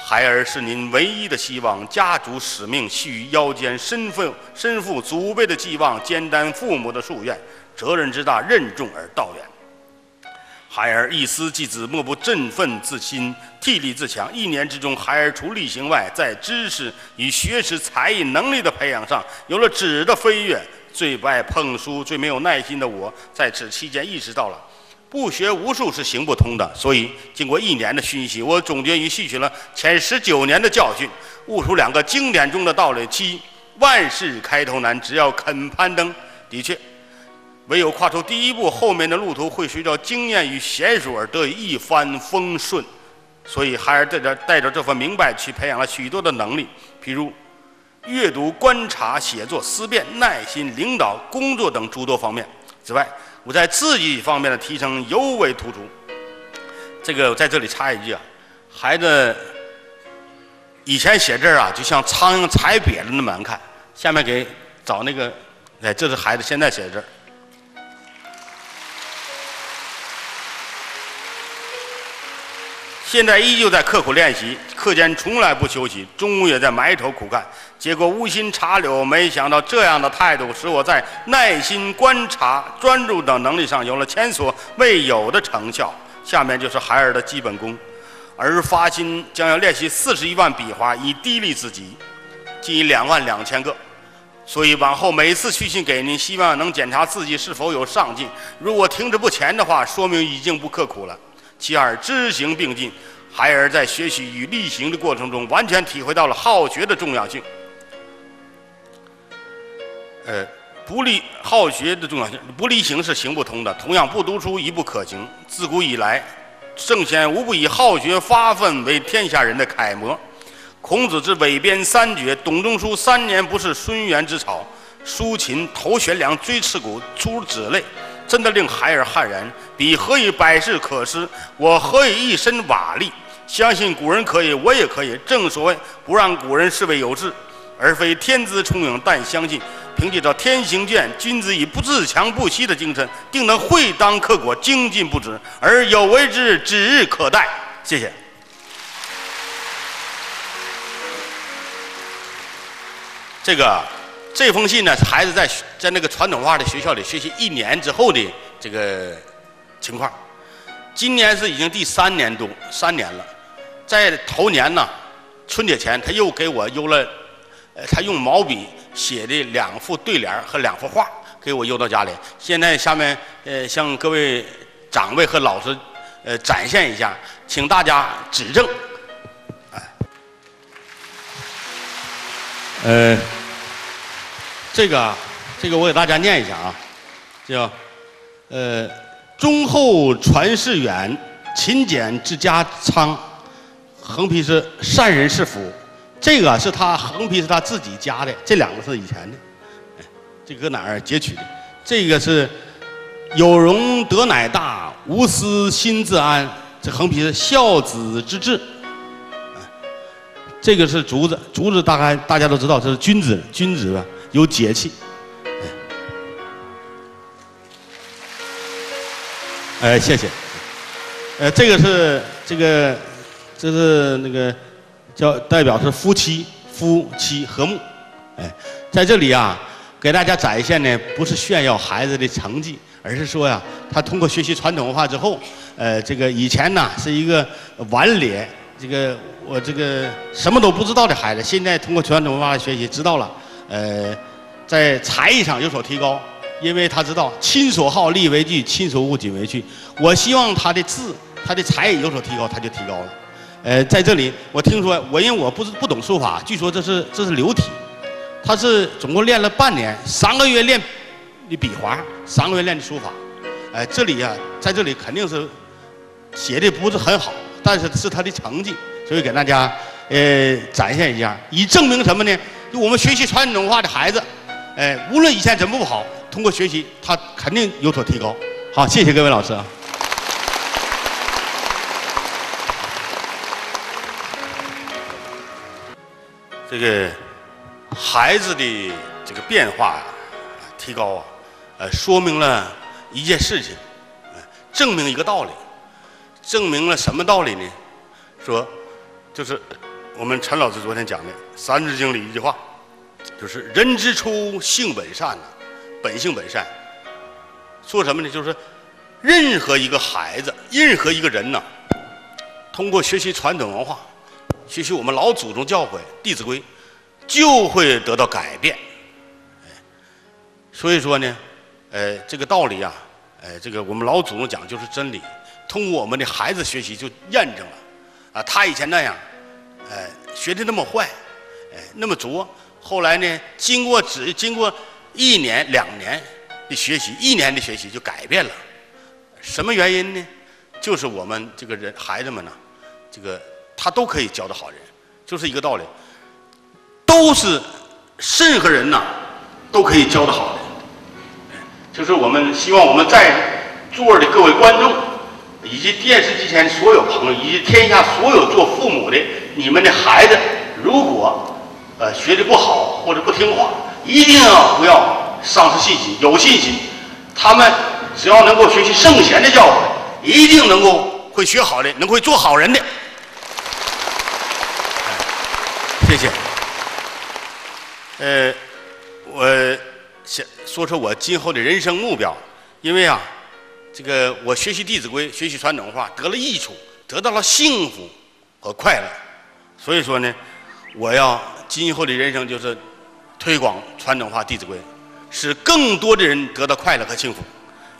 孩儿是您唯一的希望，家族使命系于腰间，身负身负祖辈的寄望，肩担父母的夙愿，责任之大，任重而道远。孩儿一思即子，莫不振奋自心，替力自强。一年之中，孩儿除力行外，在知识与学识、才艺、能力的培养上有了质的飞跃。最不爱碰书、最没有耐心的我，在此期间意识到了。不学无术是行不通的，所以经过一年的熏习，我总结与吸取了前十九年的教训，悟出两个经典中的道理：七，万事开头难，只要肯攀登。的确，唯有跨出第一步，后面的路途会随着经验与娴熟而得以一帆风顺。所以，孩儿带着带着这份明白去培养了许多的能力，譬如阅读、观察、写作、思辨、耐心、领导、工作等诸多方面。此外，我在自己方面的提升尤为突出。这个我在这里插一句啊，孩子以前写字啊，就像苍蝇踩瘪了那么难看。下面给找那个，哎，这是孩子现在写的字。现在依旧在刻苦练习，课间从来不休息，中午也在埋头苦干。结果无心插柳，没想到这样的态度使我在耐心、观察、专注等能力上有了前所未有的成效。下面就是孩儿的基本功，而发心将要练习四十一万笔画，以砥砺自己，近两万两千个。所以往后每次去信给您，希望能检查自己是否有上进。如果停滞不前的话，说明已经不刻苦了。其二，知行并进，孩儿在学习与力行的过程中，完全体会到了好学的重要性。呃，不力好学的重要性，不力行是行不通的。同样，不读书亦不可行。自古以来，圣贤无不以好学发奋为天下人的楷模。孔子之韦编三绝，董仲舒三年不识孙元之草，苏秦头悬梁锥刺股，诸此类。真的令孩儿汗然。彼何以百事可施？我何以一身瓦砾？相信古人可以，我也可以。正所谓不让古人视为有志，而非天资聪颖。但相信凭借着天行健，君子以不自强不息的精神，定能会当克果，精进不止，而有为之指日可待。谢谢。这个。这封信呢，是孩子在在那个传统化的学校里学习一年之后的这个情况。今年是已经第三年多，三年了。在头年呢，春节前他又给我邮了，他用毛笔写的两幅对联和两幅画，给我邮到家里。现在下面呃向各位长辈和老师呃展现一下，请大家指正。哎，呃。这个，这个我给大家念一下啊，叫，呃，忠厚传世远，勤俭治家昌，横批是善人是福。这个是他横批是他自己加的，这两个是以前的，这搁哪儿截取的？这个是有容德乃大，无私心自安。这横批是孝子之志。这个是竹子，竹子大概大家都知道，这是君子，君子吧。有节气，哎，谢谢。呃，这个是这个，这是那个叫代表是夫妻夫妻和睦。哎，在这里啊，给大家展现呢，不是炫耀孩子的成绩，而是说呀，他通过学习传统文化之后，呃，这个以前呢是一个顽劣，这个我这个什么都不知道的孩子，现在通过传统文化的学习，知道了。呃，在才艺上有所提高，因为他知道亲所好，力为具；亲所恶，谨为去。我希望他的字，他的才艺有所提高，他就提高了。呃，在这里，我听说，我因为我不是不懂书法，据说这是这是流体，他是总共练了半年，三个月练的笔画，三个月练的书法。哎，这里呀，在这里肯定是写的不是很好，但是是他的成绩，所以给大家呃展现一下，以证明什么呢？就我们学习传统文化的孩子，哎，无论以前怎么不好，通过学习，他肯定有所提高。好，谢谢各位老师啊。这个孩子的这个变化提高啊，呃，说明了一件事情，证明一个道理，证明了什么道理呢？说就是我们陈老师昨天讲的《三字经》里一句话，就是“人之初，性本善”呐，本性本善。说什么呢？就是任何一个孩子，任何一个人呐，通过学习传统文化。学习我们老祖宗教诲《弟子规》，就会得到改变。所以说呢，呃，这个道理啊，呃，这个我们老祖宗讲就是真理。通过我们的孩子学习，就验证了。啊，他以前那样，呃，学的那么坏，哎，那么拙。后来呢，经过只经过一年两年的学习，一年的学习就改变了。什么原因呢？就是我们这个人孩子们呢，这个。他都可以教的好人，就是一个道理，都是任何人呐，都可以教的好人。就是我们希望我们在座的各位观众，以及电视机前所有朋友，以及天下所有做父母的，你们的孩子如果呃学的不好或者不听话，一定要不要丧失信心，有信心，他们只要能够学习圣贤的教诲，一定能够会学好的，能会做好人的。谢谢。呃，我想说说我今后的人生目标，因为啊，这个我学习《弟子规》，学习传统文化得了益处，得到了幸福和快乐，所以说呢，我要今后的人生就是推广传统文化《弟子规》，使更多的人得到快乐和幸福。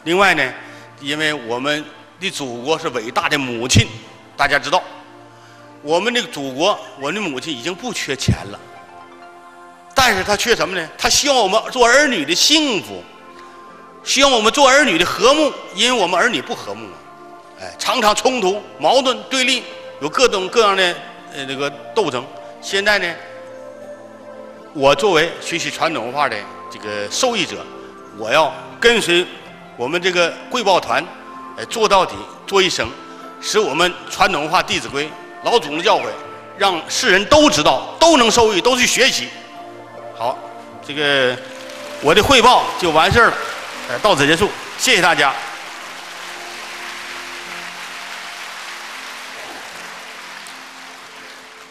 另外呢，因为我们的祖国是伟大的母亲，大家知道。我们的祖国，我的母亲已经不缺钱了，但是她缺什么呢？她希望我们做儿女的幸福，希望我们做儿女的和睦，因为我们儿女不和睦，哎，常常冲突、矛盾、对立，有各种各样的呃那个斗争。现在呢，我作为学习传统文化的这个受益者，我要跟随我们这个汇报团，哎，做到底，做一生，使我们传统文化《弟子规》。老祖宗教诲，让世人都知道，都能受益，都去学习。好，这个我的汇报就完事了，呃，到此结束，谢谢大家。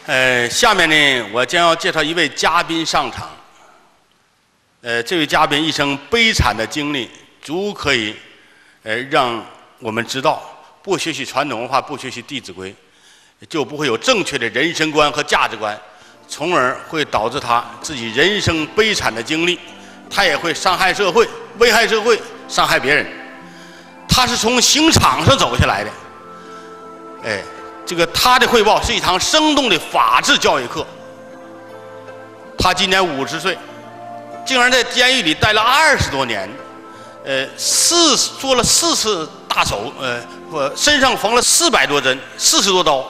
呃，下面呢，我将要介绍一位嘉宾上场。呃，这位嘉宾一生悲惨的经历，足可以，呃，让我们知道，不学习传统文化，不学习《弟子规》。就不会有正确的人生观和价值观，从而会导致他自己人生悲惨的经历，他也会伤害社会、危害社会、伤害别人。他是从刑场上走下来的，哎，这个他的汇报是一堂生动的法治教育课。他今年五十岁，竟然在监狱里待了二十多年，呃，四做了四次大手，呃，我身上缝了四百多针，四十多刀。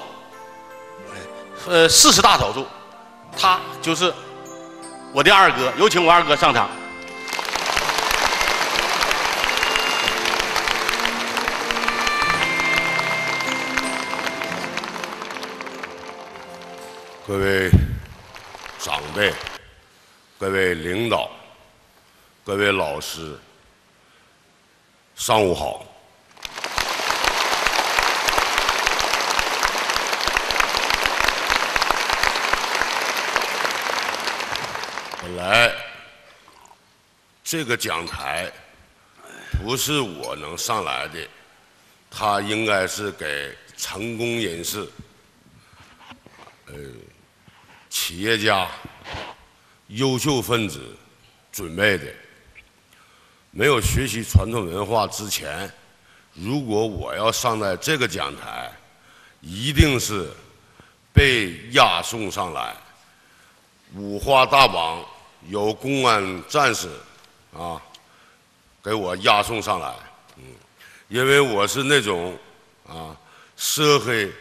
呃，四十大手术，他就是我的二哥，有请我二哥上场。各位长辈、各位领导、各位老师，上午好。哎这个讲台不是我能上来的，他应该是给成功人士、呃企业家、优秀分子准备的。没有学习传统文化之前，如果我要上在这个讲台，一定是被押送上来，五花大绑。有公安战士啊，给我押送上来，嗯，因为我是那种啊涉黑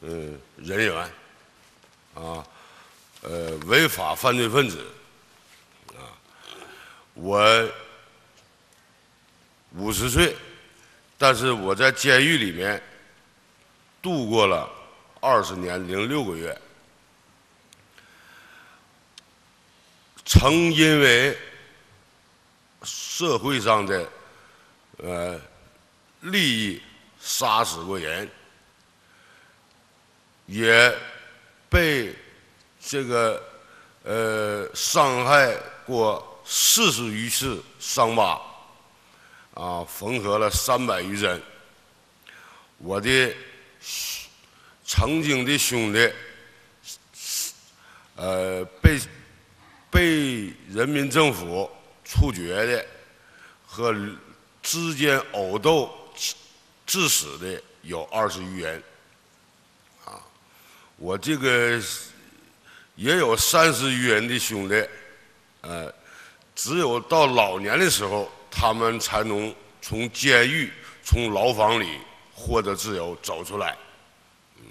嗯人员啊呃违法犯罪分子啊，我五十岁，但是我在监狱里面度过了二十年零六个月，曾因为。社会上的呃利益杀死过人，也被这个呃伤害过四十余次伤疤，啊，缝合了三百余针。我的曾经的兄弟，呃，被被人民政府。处决的和之间殴斗致死的有二十余人，啊，我这个也有三十余人的兄弟，呃，只有到老年的时候，他们才能从监狱、从牢房里获得自由，走出来。嗯，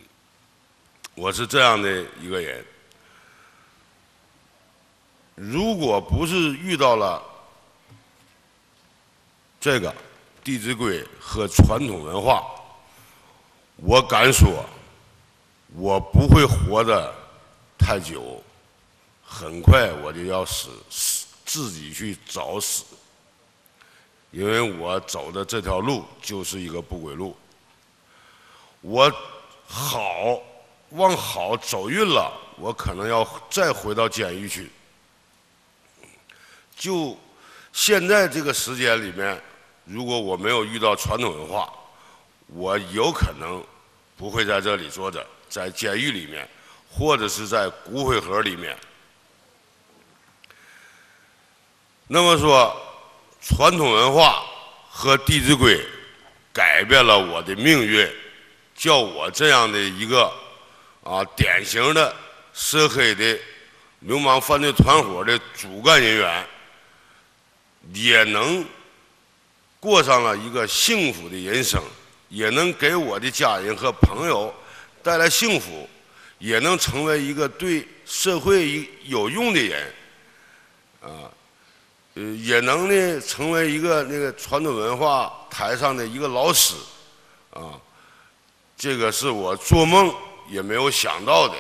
我是这样的一个人。如果不是遇到了这个《弟子规》和传统文化，我敢说，我不会活得太久，很快我就要死，死自己去找死，因为我走的这条路就是一个不归路。我好往好走运了，我可能要再回到监狱去。就现在这个时间里面，如果我没有遇到传统文化，我有可能不会在这里坐着，在监狱里面，或者是在骨灰盒里面。那么说，传统文化和《弟子规》改变了我的命运，叫我这样的一个啊典型的涉黑的流氓犯罪团伙的主干人员。也能过上了一个幸福的人生，也能给我的家人和朋友带来幸福，也能成为一个对社会有用的人，啊，呃，也能呢成为一个那个传统文化台上的一个老师，啊，这个是我做梦也没有想到的，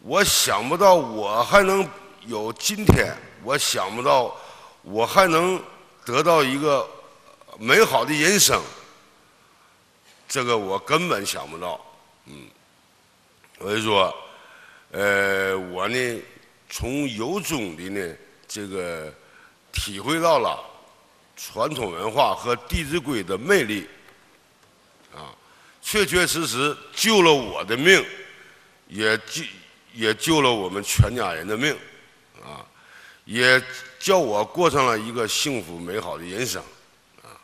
我想不到我还能有今天，我想不到。我还能得到一个美好的人生，这个我根本想不到。嗯，所以说，呃，我呢，从由衷的呢，这个体会到了传统文化和《弟子规》的魅力，啊，确确实实救了我的命，也救也救了我们全家人的命，啊，也。叫我过上了一个幸福美好的人生，啊！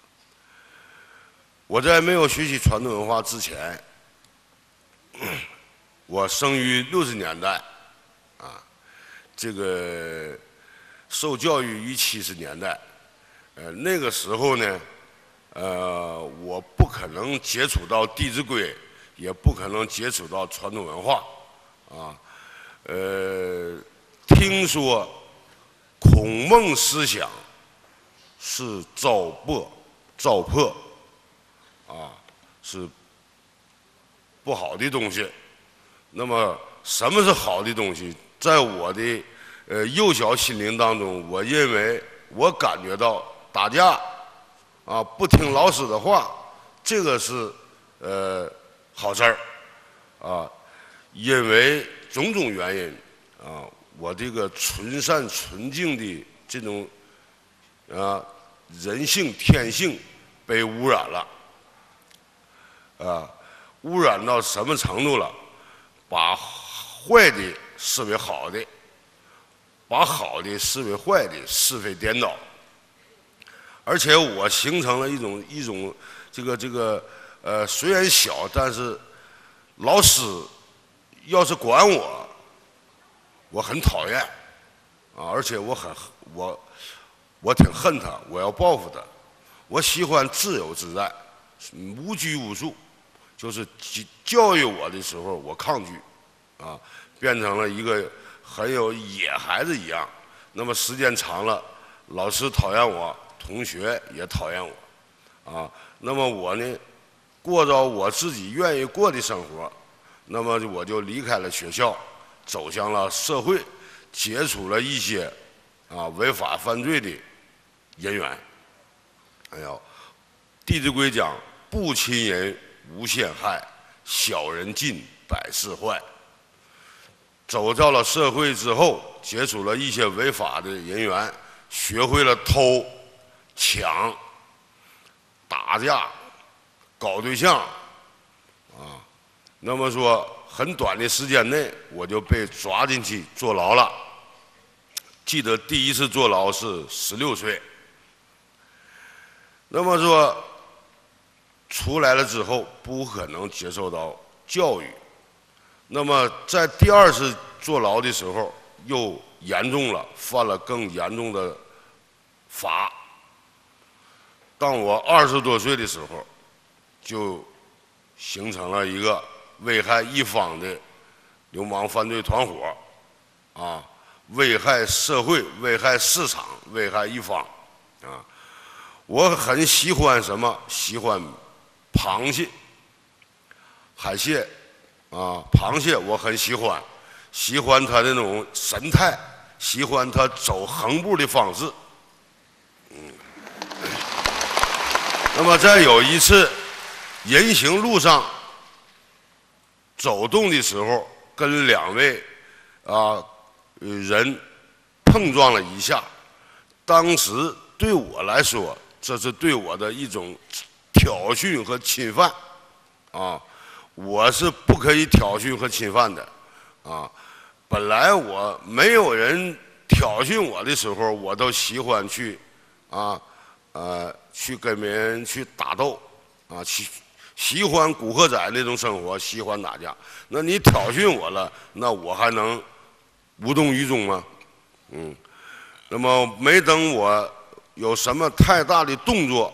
我在没有学习传统文化之前，我生于六十年代，啊，这个受教育于七十年代，呃，那个时候呢，呃，我不可能接触到《弟子规》，也不可能接触到传统文化，啊，呃，听说。孔孟思想是糟粕、糟粕，啊，是不好的东西。那么，什么是好的东西？在我的呃幼小心灵当中，我认为我感觉到打架啊，不听老师的话，这个是呃好事儿啊，因为种种原因啊。我这个纯善纯净的这种啊人性天性被污染了，啊，污染到什么程度了？把坏的视为好的，把好的视为坏的，是非颠倒。而且我形成了一种一种这个这个呃，虽然小，但是老师要是管我。我很讨厌，啊，而且我很我我挺恨他，我要报复他。我喜欢自由自在，无拘无束。就是教育我的时候，我抗拒，啊，变成了一个很有野孩子一样。那么时间长了，老师讨厌我，同学也讨厌我，啊，那么我呢，过着我自己愿意过的生活，那么我就离开了学校，走向了社会，接触了一些啊违法犯罪的人员。哎呦，《弟子规》讲：“不亲人无限害，小人尽百事坏。”走到了社会之后，接触了一些违法的人员，学会了偷、抢、打架、搞对象，啊，那么说很短的时间内，我就被抓进去坐牢了。记得第一次坐牢是十六岁。那么说，出来了之后不可能接受到教育。那么在第二次坐牢的时候，又严重了，犯了更严重的法。当我二十多岁的时候，就形成了一个危害一方的流氓犯罪团伙，啊，危害社会、危害市场、危害一方，啊。我很喜欢什么？喜欢螃蟹、海蟹，啊，螃蟹我很喜欢，喜欢它那种神态，喜欢它走横步的方式。嗯。那么在有一次人行路上走动的时候，跟两位啊人碰撞了一下，当时对我来说。这是对我的一种挑衅和侵犯，啊，我是不可以挑衅和侵犯的，啊，本来我没有人挑衅我的时候，我都喜欢去，啊，呃，去跟别人去打斗，啊，去喜欢古惑仔那种生活，喜欢打架。那你挑衅我了，那我还能无动于衷吗？嗯，那么没等我。有什么太大的动作，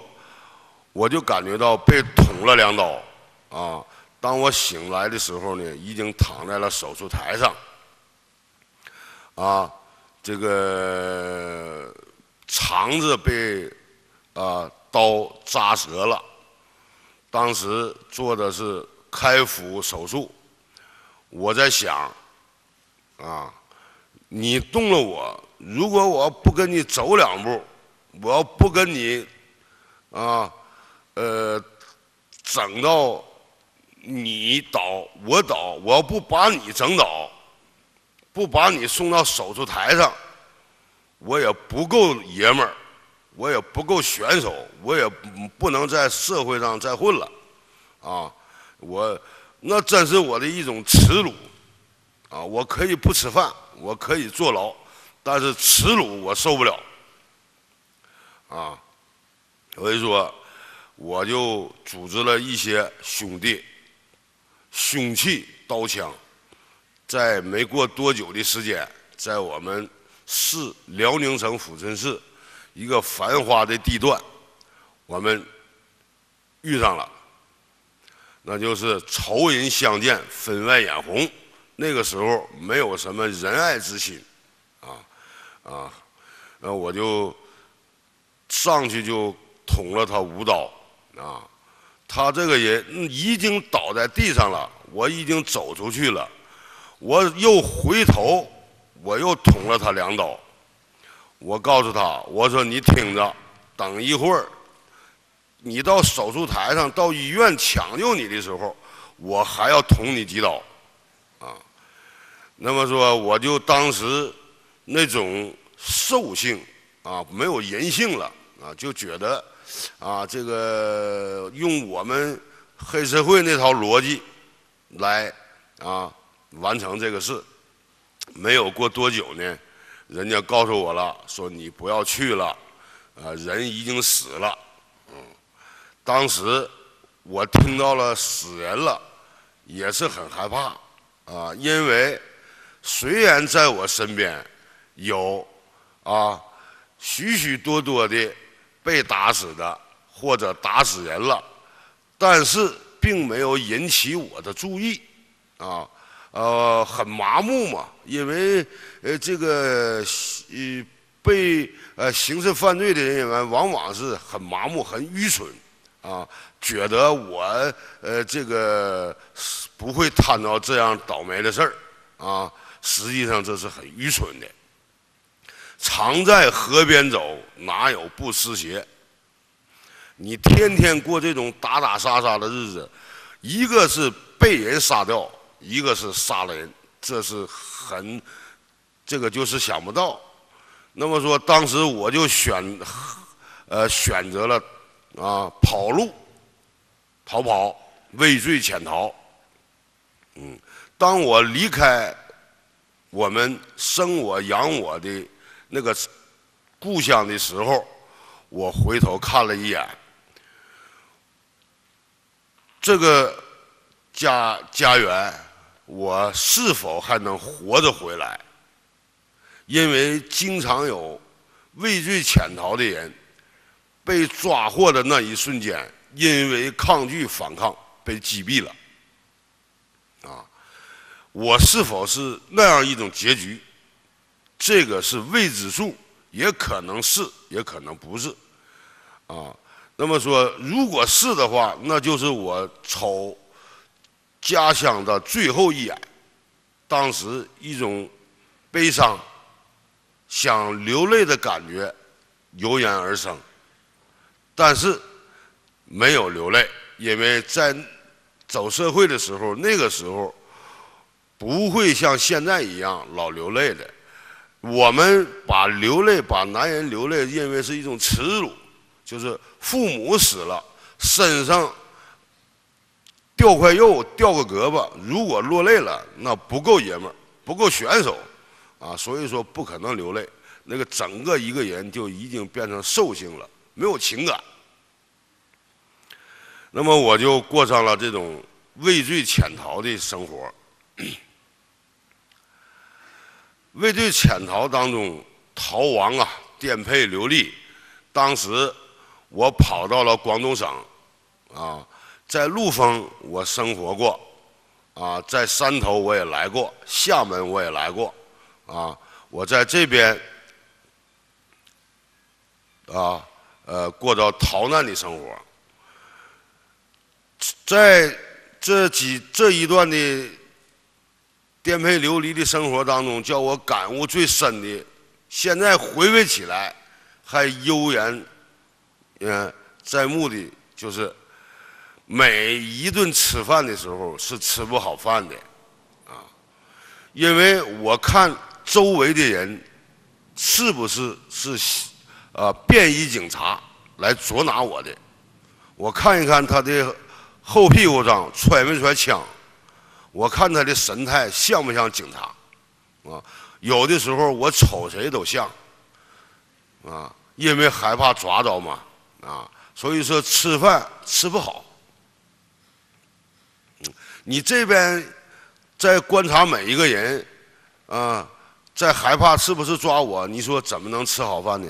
我就感觉到被捅了两刀，啊！当我醒来的时候呢，已经躺在了手术台上，啊，这个肠子被啊刀扎折了，当时做的是开腹手术，我在想，啊，你动了我，如果我不跟你走两步。我要不跟你，啊，呃，整到你倒我倒，我要不把你整倒，不把你送到手术台上，我也不够爷们儿，我也不够选手，我也不能在社会上再混了，啊，我那真是我的一种耻辱，啊，我可以不吃饭，我可以坐牢，但是耻辱我受不了。啊，所以说，我就组织了一些兄弟，凶器刀枪，在没过多久的时间，在我们市辽宁省抚顺市一个繁华的地段，我们遇上了，那就是仇人相见，分外眼红。那个时候没有什么仁爱之心，啊啊，那我就。上去就捅了他五刀，啊，他这个人已经倒在地上了，我已经走出去了，我又回头，我又捅了他两刀。我告诉他，我说你听着，等一会儿，你到手术台上到医院抢救你的时候，我还要捅你几刀，啊，那么说我就当时那种兽性啊，没有人性了。啊，就觉得，啊，这个用我们黑社会那套逻辑来啊完成这个事，没有过多久呢，人家告诉我了，说你不要去了，啊，人已经死了，嗯，当时我听到了死人了，也是很害怕，啊，因为虽然在我身边有啊。许许多多的被打死的或者打死人了，但是并没有引起我的注意，啊，呃，很麻木嘛，因为呃这个呃被呃刑事犯罪的人员往往是很麻木、很愚蠢，啊，觉得我呃这个不会摊到这样倒霉的事儿，啊，实际上这是很愚蠢的。常在河边走，哪有不湿鞋？你天天过这种打打杀杀的日子，一个是被人杀掉，一个是杀了人，这是很，这个就是想不到。那么说，当时我就选，呃，选择了啊跑路，逃跑，畏罪潜逃。嗯，当我离开我们生我养我的。那个故乡的时候，我回头看了一眼，这个家家园，我是否还能活着回来？因为经常有畏罪潜逃的人，被抓获的那一瞬间，因为抗拒反抗被击毙了。啊，我是否是那样一种结局？这个是未知数，也可能是，也可能不是，啊。那么说，如果是的话，那就是我瞅家乡的最后一眼，当时一种悲伤、想流泪的感觉油然而生，但是没有流泪，因为在走社会的时候，那个时候不会像现在一样老流泪的。我们把流泪，把男人流泪认为是一种耻辱，就是父母死了，身上掉块肉，掉个胳膊，如果落泪了，那不够爷们儿，不够选手，啊，所以说不可能流泪，那个整个一个人就已经变成兽性了，没有情感。那么我就过上了这种畏罪潜逃的生活。畏罪潜逃当中逃亡啊，颠沛流离。当时我跑到了广东省，啊，在陆丰我生活过，啊，在汕头我也来过，厦门我也来过，啊，我在这边，啊，呃，过着逃难的生活。在这几这一段的。颠沛流离的生活当中，叫我感悟最深的，现在回味起来还悠然，嗯，在目的就是每一顿吃饭的时候是吃不好饭的，啊，因为我看周围的人是不是是啊便衣警察来捉拿我的，我看一看他的后屁股上揣没揣枪。我看他的神态像不像警察？啊，有的时候我瞅谁都像，啊，因为害怕抓着嘛，啊，所以说吃饭吃不好。你这边在观察每一个人，啊，在害怕是不是抓我？你说怎么能吃好饭呢？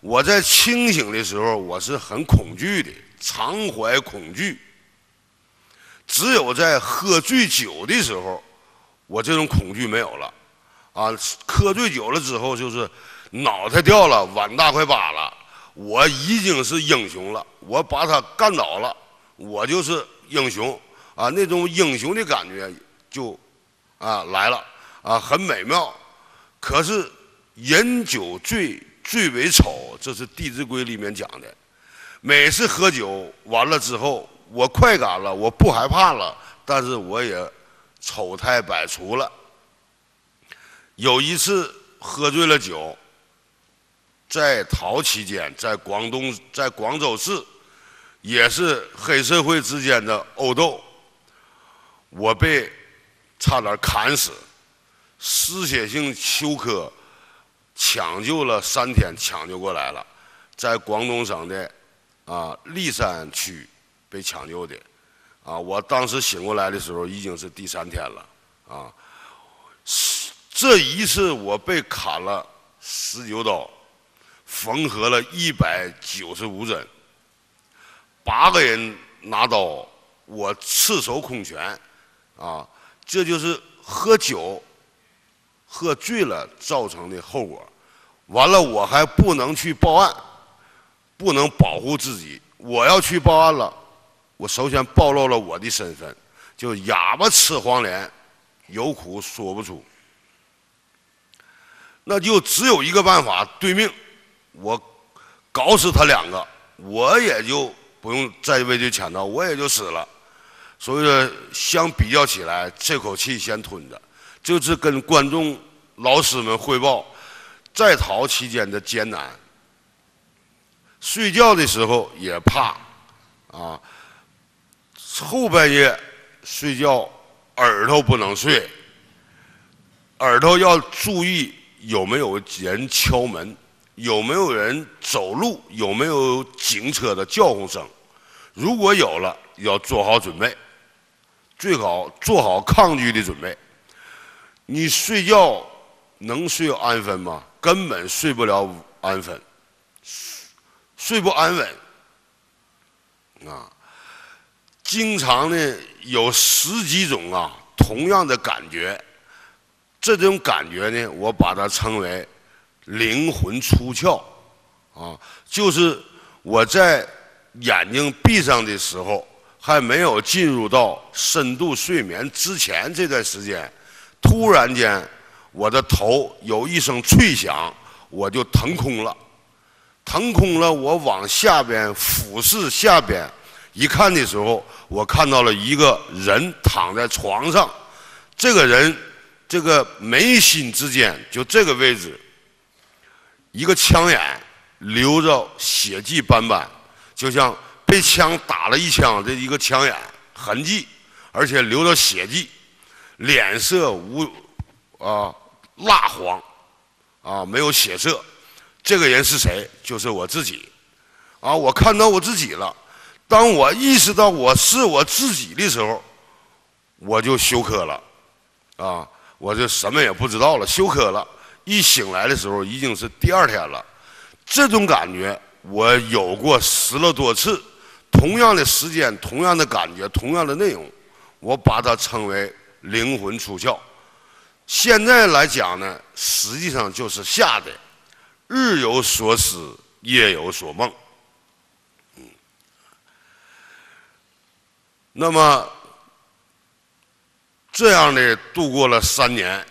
我在清醒的时候，我是很恐惧的，常怀恐惧。只有在喝醉酒的时候，我这种恐惧没有了，啊，喝醉酒了之后就是脑袋掉了，碗大快把了，我已经是英雄了，我把他干倒了，我就是英雄，啊，那种英雄的感觉就啊来了，啊，很美妙。可是饮酒醉，最为丑，这是《弟子规》里面讲的。每次喝酒完了之后。我快感了，我不害怕了，但是我也丑态百出了。有一次喝醉了酒，在逃期间，在广东，在广州市，也是黑社会之间的殴斗，我被差点砍死，失血性休克，抢救了三天，抢救过来了，在广东省的啊荔山区。被抢救的，啊！我当时醒过来的时候已经是第三天了，啊！这一次我被砍了十九刀，缝合了一百九十五针，八个人拿刀，我赤手空拳，啊，这就是喝酒喝醉了造成的后果。完了，我还不能去报案，不能保护自己。我要去报案了，我首先暴露了我的身份，就哑巴吃黄连，有苦说不出。那就只有一个办法，对命，我搞死他两个，我也就不用再畏罪潜逃，我也就死了。所以说，相比较起来，这口气先吞着，就是跟观众老师们汇报在逃期间的艰难。睡觉的时候也怕，啊，后半夜睡觉耳朵不能睡，耳朵要注意。有没有人敲门？有没有人走路？有没有警车的叫唤声？如果有了，要做好准备，最好做好抗拒的准备。你睡觉能睡安分吗？根本睡不了安分，睡不安稳啊！经常呢有十几种啊同样的感觉。这种感觉呢，我把它称为灵魂出窍，啊，就是我在眼睛闭上的时候，还没有进入到深度睡眠之前这段时间，突然间我的头有一声脆响，我就腾空了，腾空了，我往下边俯视下边一看的时候，我看到了一个人躺在床上，这个人。这个眉心之间，就这个位置，一个枪眼，流着血迹斑斑，就像被枪打了一枪的一个枪眼痕迹，而且留着血迹，脸色无啊蜡黄，啊没有血色。这个人是谁？就是我自己。啊，我看到我自己了。当我意识到我是我自己的时候，我就休克了。啊。我就什么也不知道了，休克了。一醒来的时候已经是第二天了。这种感觉我有过十了多次，同样的时间，同样的感觉，同样的内容，我把它称为灵魂出窍。现在来讲呢，实际上就是吓的，日有所思，夜有所梦。嗯，那么。这样的度过了三年，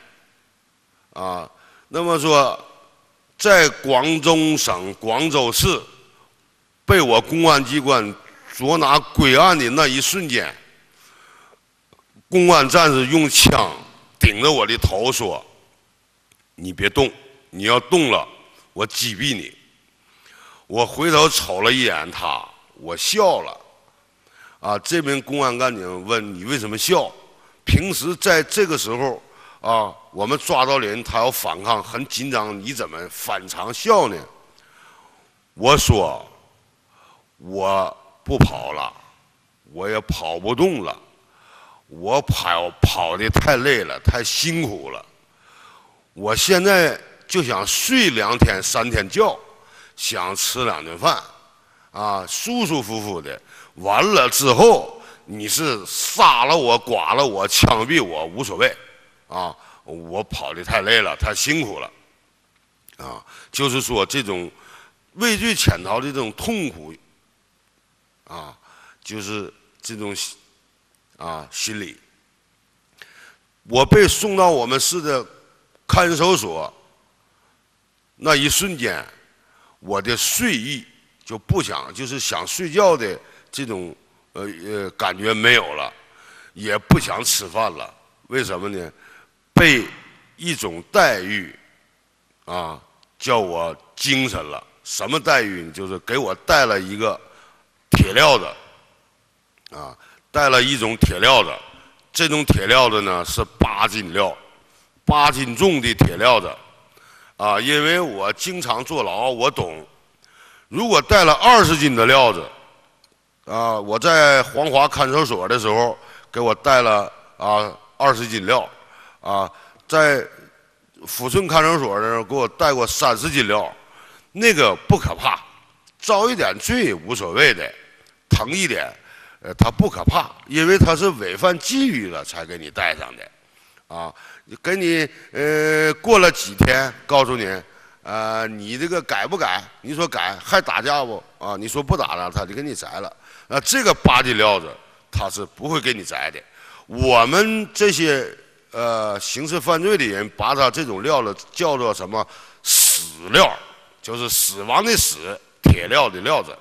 啊，那么说，在广东省广州市被我公安机关捉拿归案的那一瞬间，公安战士用枪顶着我的头说：“你别动，你要动了，我击毙你。”我回头瞅了一眼他，我笑了。啊，这名公安干警问你为什么笑？平时在这个时候啊，我们抓到人，他要反抗，很紧张，你怎么反常笑呢？我说我不跑了，我也跑不动了，我跑跑的太累了，太辛苦了，我现在就想睡两天三天觉，想吃两顿饭，啊，舒舒服服的，完了之后。你是杀了我、剐了我、枪毙我无所谓，啊，我跑的太累了，太辛苦了，啊，就是说这种畏罪潜逃的这种痛苦，啊，就是这种啊心理。我被送到我们市的看守所那一瞬间，我的睡意就不想，就是想睡觉的这种。呃呃，感觉没有了，也不想吃饭了。为什么呢？被一种待遇啊，叫我精神了。什么待遇？就是给我带了一个铁料子，啊，带了一种铁料子。这种铁料子呢是八斤料，八斤重的铁料子。啊，因为我经常坐牢，我懂。如果带了二十斤的料子。啊！我在黄华看守所的时候，给我带了啊二十斤料，啊，在抚顺看守所的时候给我带过三十斤料，那个不可怕，遭一点罪无所谓的，疼一点，呃，它不可怕，因为它是违反纪律了才给你戴上的，啊，给你呃过了几天，告诉你，呃，你这个改不改？你说改还打架不？啊，你说不打了，他就给你摘了。啊，这个八的料子他是不会给你摘的。我们这些呃刑事犯罪的人，把他这种料子叫做什么死料，就是死亡的死，铁料的料子。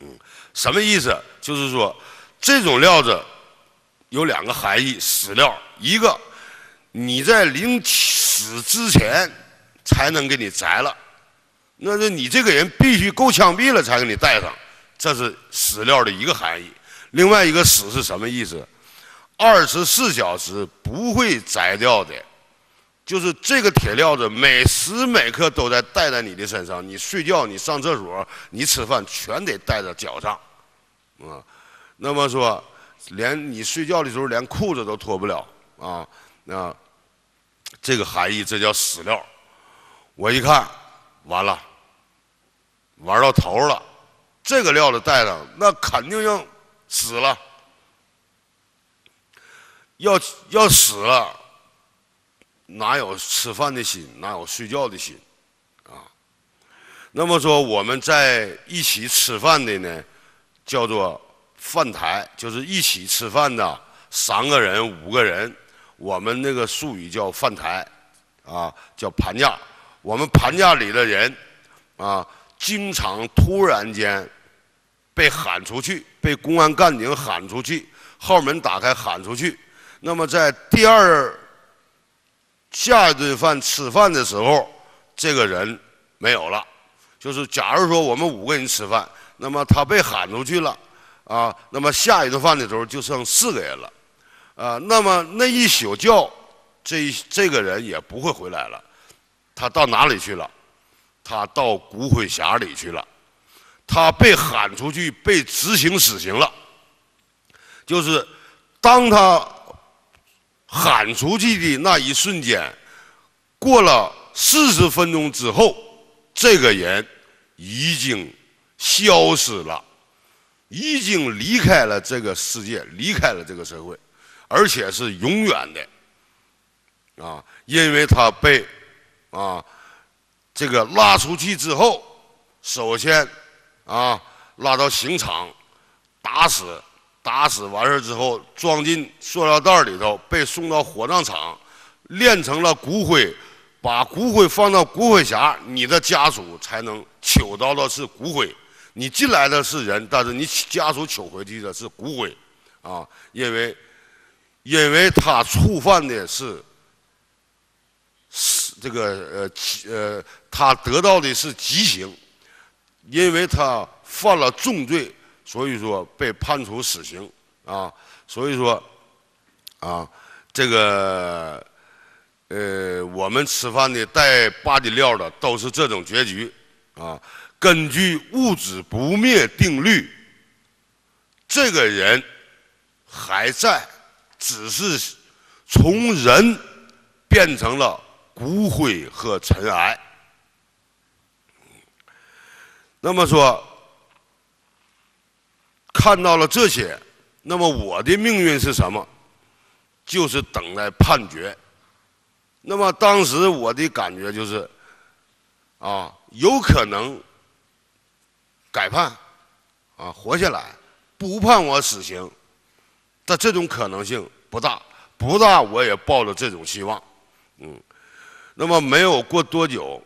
嗯，什么意思？就是说这种料子有两个含义：死料，一个你在临死之前才能给你摘了。那是你这个人必须够枪毙了才给你带上，这是死料的一个含义。另外一个死是什么意思？二十四小时不会摘掉的，就是这个铁料子每时每刻都在戴在你的身上。你睡觉、你上厕所、你吃饭，全得戴在脚上，啊。那么说，连你睡觉的时候连裤子都脱不了啊。那这个含义，这叫死料。我一看。完了，玩到头了，这个料子带上，那肯定要死了，要要死了，哪有吃饭的心，哪有睡觉的心，啊？那么说我们在一起吃饭的呢，叫做饭台，就是一起吃饭的三个人、五个人，我们那个术语叫饭台，啊，叫盘架。我们盘架里的人，啊，经常突然间被喊出去，被公安干警喊出去，号门打开喊出去。那么在第二下一顿饭吃饭的时候，这个人没有了。就是假如说我们五个人吃饭，那么他被喊出去了，啊，那么下一顿饭的时候就剩四个人了，啊，那么那一宿觉，这这个人也不会回来了。他到哪里去了？他到骨灰匣里去了。他被喊出去，被执行死刑了。就是当他喊出去的那一瞬间，过了四十分钟之后，这个人已经消失了，已经离开了这个世界，离开了这个社会，而且是永远的啊，因为他被。啊，这个拉出去之后，首先啊拉到刑场，打死，打死完事之后装进塑料袋里头，被送到火葬场炼成了骨灰，把骨灰放到骨灰匣，你的家属才能取到的是骨灰。你进来的是人，但是你家属取回去的是骨灰，啊，因为因为他触犯的是。是这个呃呃，他得到的是极刑，因为他犯了重罪，所以说被判处死刑啊。所以说啊，这个呃，我们吃饭的带八的料的都是这种结局啊。根据物质不灭定律，这个人还在，只是从人变成了。骨灰和尘埃。那么说，看到了这些，那么我的命运是什么？就是等待判决。那么当时我的感觉就是，啊，有可能改判，啊，活下来，不判我死刑，但这种可能性不大，不大，我也抱着这种希望，嗯。那么没有过多久，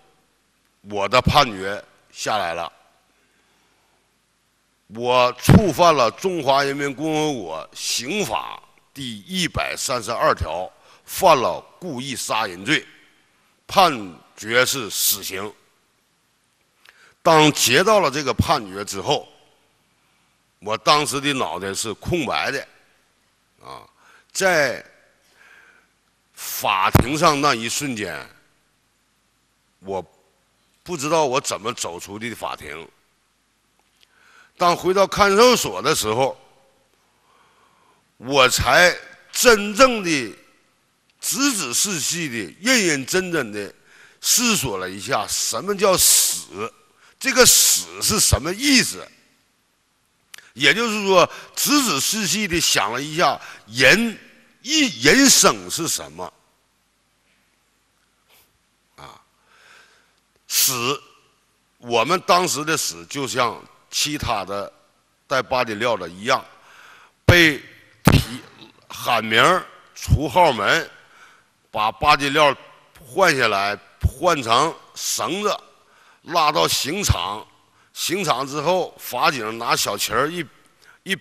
我的判决下来了。我触犯了《中华人民共和国刑法》第一百三十二条，犯了故意杀人罪，判决是死刑。当接到了这个判决之后，我当时的脑袋是空白的，啊，在法庭上那一瞬间。我不知道我怎么走出的法庭。当回到看守所的时候，我才真正的仔仔细细的、认认真真的思索了一下，什么叫死？这个死是什么意思？也就是说，仔仔细细的想了一下，人一人生是什么？啊，死，我们当时的死就像其他的带八斤料的一样，被提喊名出号门，把八斤料换下来，换成绳子，拉到刑场。刑场之后，法警拿小旗儿一、一、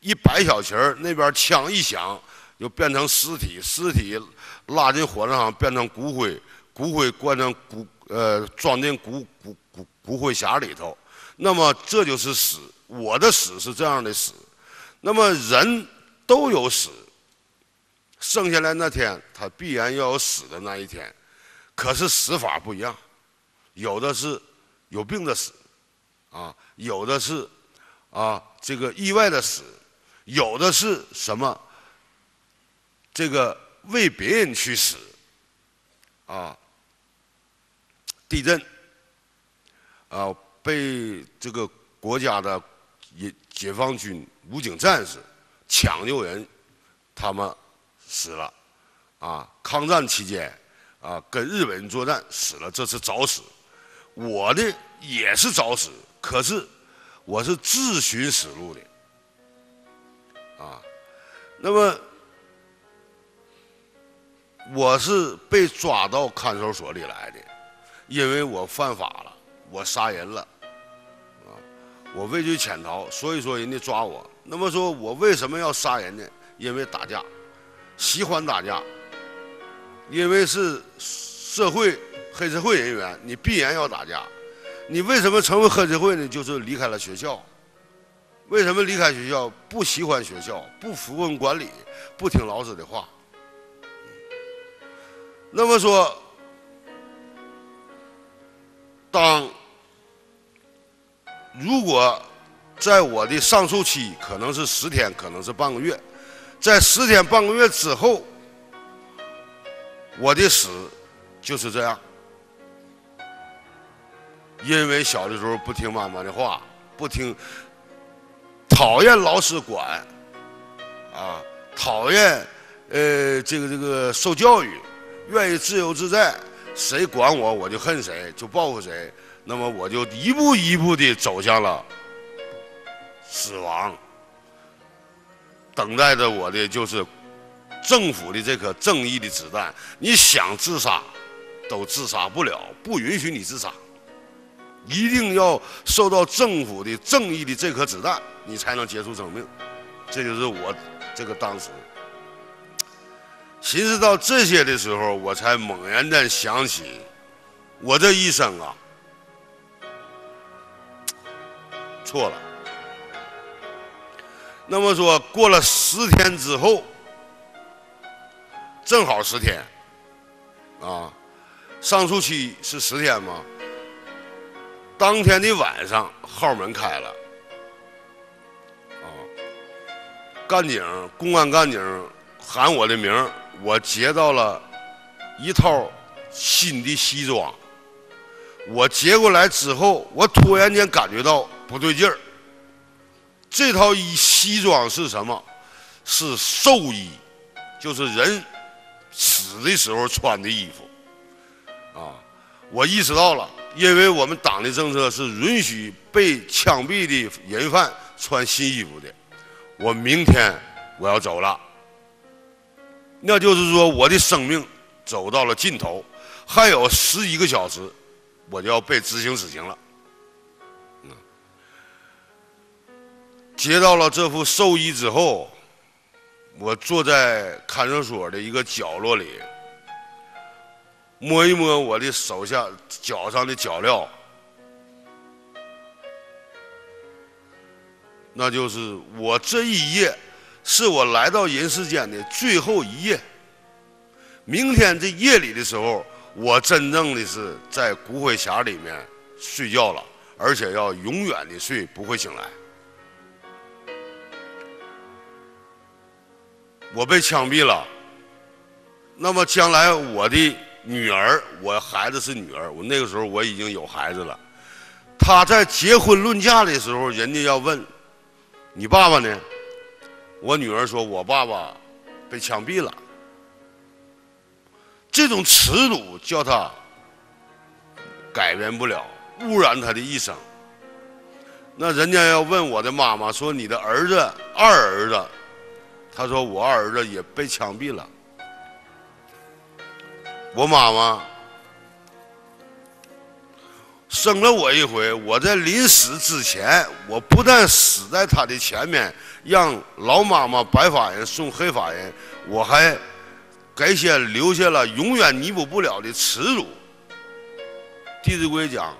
一摆小旗儿，那边枪一响，就变成尸体，尸体拉进火葬场变成骨灰，骨灰灌成骨呃装进骨骨骨骨灰匣里头。那么这就是死，我的死是这样的死。那么人都有死，生下来那天他必然要有死的那一天，可是死法不一样，有的是有病的死。啊，有的是啊，这个意外的死，有的是什么？这个为别人去死，啊，地震，啊，被这个国家的解解放军武警战士抢救人，他们死了，啊，抗战期间啊，跟日本人作战死了，这是早死，我的也是早死。可是，我是自寻死路的，啊，那么我是被抓到看守所里来的，因为我犯法了，我杀人了，我畏罪潜逃，所以说人家抓我。那么说我为什么要杀人呢？因为打架，喜欢打架，因为是社会黑社会人员，你必然要打架。你为什么成为黑社会呢？就是离开了学校。为什么离开学校？不喜欢学校，不服从管理，不听老师的话。那么说，当如果在我的上诉期，可能是十天，可能是半个月，在十天半个月之后，我的死就是这样。因为小的时候不听妈妈的话，不听，讨厌老师管，啊，讨厌，呃，这个这个受教育，愿意自由自在，谁管我我就恨谁，就报复谁，那么我就一步一步的走向了死亡，等待着我的就是政府的这颗正义的子弹，你想自杀都自杀不了，不允许你自杀。一定要受到政府的正义的这颗子弹，你才能结束生命。这就是我这个当时寻思到这些的时候，我才猛然的想起，我这一生啊，错了。那么说过了十天之后，正好十天，啊，上诉期是十天吗？当天的晚上，号门开了，啊，干警、公安干警喊我的名我接到了一套新的西装。我接过来之后，我突然间感觉到不对劲儿。这套衣西装是什么？是寿衣，就是人死的时候穿的衣服。啊，我意识到了。因为我们党的政策是允许被枪毙的人犯穿新衣服的，我明天我要走了，那就是说我的生命走到了尽头，还有十一个小时，我就要被执行死刑了。接到了这副寿衣之后，我坐在看守所的一个角落里。摸一摸我的手下脚上的脚镣，那就是我这一夜是我来到人世间的最后一夜。明天这夜里的时候，我真正的是在骨灰匣里面睡觉了，而且要永远的睡，不会醒来。我被枪毙了，那么将来我的。女儿，我孩子是女儿。我那个时候我已经有孩子了，他在结婚论嫁的时候，人家要问你爸爸呢？我女儿说，我爸爸被枪毙了。这种耻辱叫他改变不了，污染他的一生。那人家要问我的妈妈说：“你的儿子二儿子？”他说：“我二儿子也被枪毙了。”我妈妈。生了我一回，我在临死之前，我不但死在他的前面，让老妈妈白发人送黑发人，我还给先留下了永远弥补不了的耻辱。《弟子规》讲：“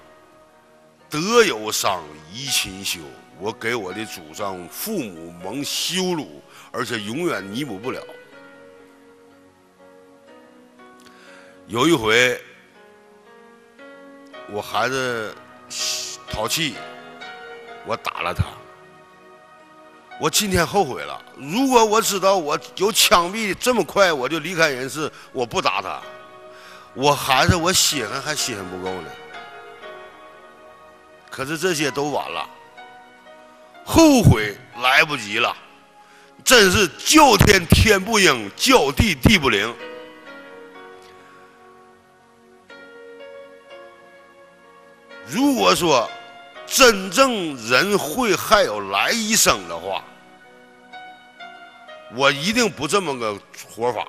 德有伤，贻亲羞。”我给我的祖上父母蒙羞辱，而且永远弥补不了。有一回。我孩子淘气，我打了他。我今天后悔了。如果我知道我有枪毙这么快，我就离开人世，我不打他。我孩子，我心狠还心狠不够呢。可是这些都晚了，后悔来不及了。真是叫天天不应，叫地地不灵。如果说真正人会还有来一生的话，我一定不这么个活法。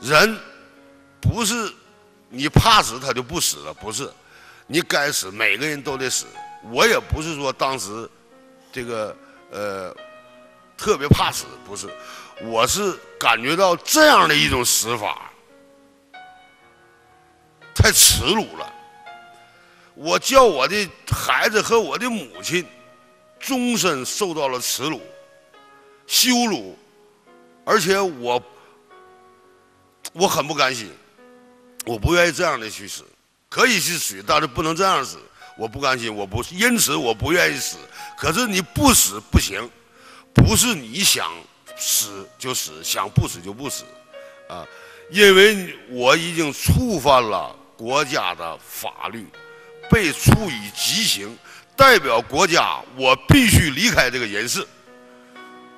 人不是你怕死他就不死了，不是，你该死，每个人都得死。我也不是说当时这个呃特别怕死，不是，我是感觉到这样的一种死法。太耻辱了！我叫我的孩子和我的母亲终身受到了耻辱、羞辱，而且我我很不甘心，我不愿意这样的去死，可以去死，但是不能这样死，我不甘心，我不因此我不愿意死。可是你不死不行，不是你想死就死，想不死就不死，啊，因为我已经触犯了。国家的法律被处以极刑，代表国家，我必须离开这个人世。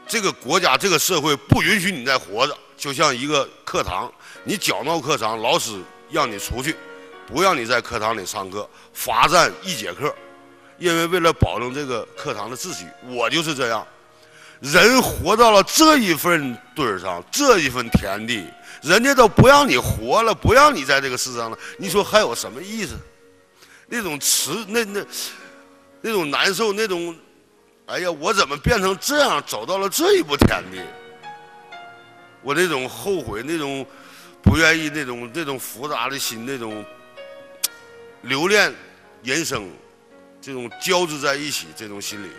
这个国家、这个社会不允许你再活着，就像一个课堂，你搅闹课堂，老师让你出去，不让你在课堂里上课，罚站一节课。因为为了保证这个课堂的秩序，我就是这样。人活到了这一份堆上，这一份田地。人家都不让你活了，不让你在这个世上了，你说还有什么意思？那种耻，那那那种难受，那种，哎呀，我怎么变成这样，走到了这一步田地？我那种后悔，那种不愿意，那种那种复杂的心，那种留恋人生，这种交织在一起，这种心理，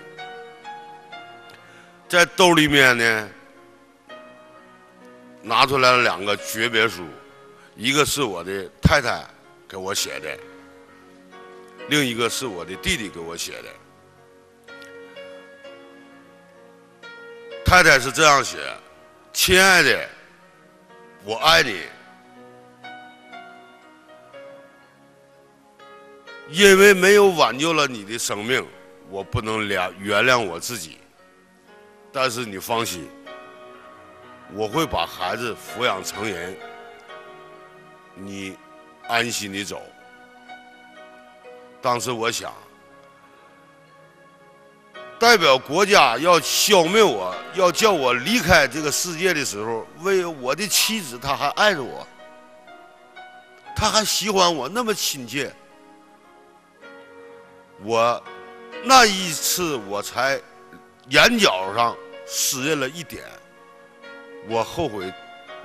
在兜里面呢。拿出来了两个诀别书，一个是我的太太给我写的，另一个是我的弟弟给我写的。太太是这样写：“亲爱的，我爱你，因为没有挽救了你的生命，我不能原原谅我自己。但是你放心。”我会把孩子抚养成人，你安心的走。当时我想，代表国家要消灭我，要叫我离开这个世界的时候，为我的妻子，她还爱着我，她还喜欢我那么亲切。我那一次，我才眼角上湿润了一点。我后悔，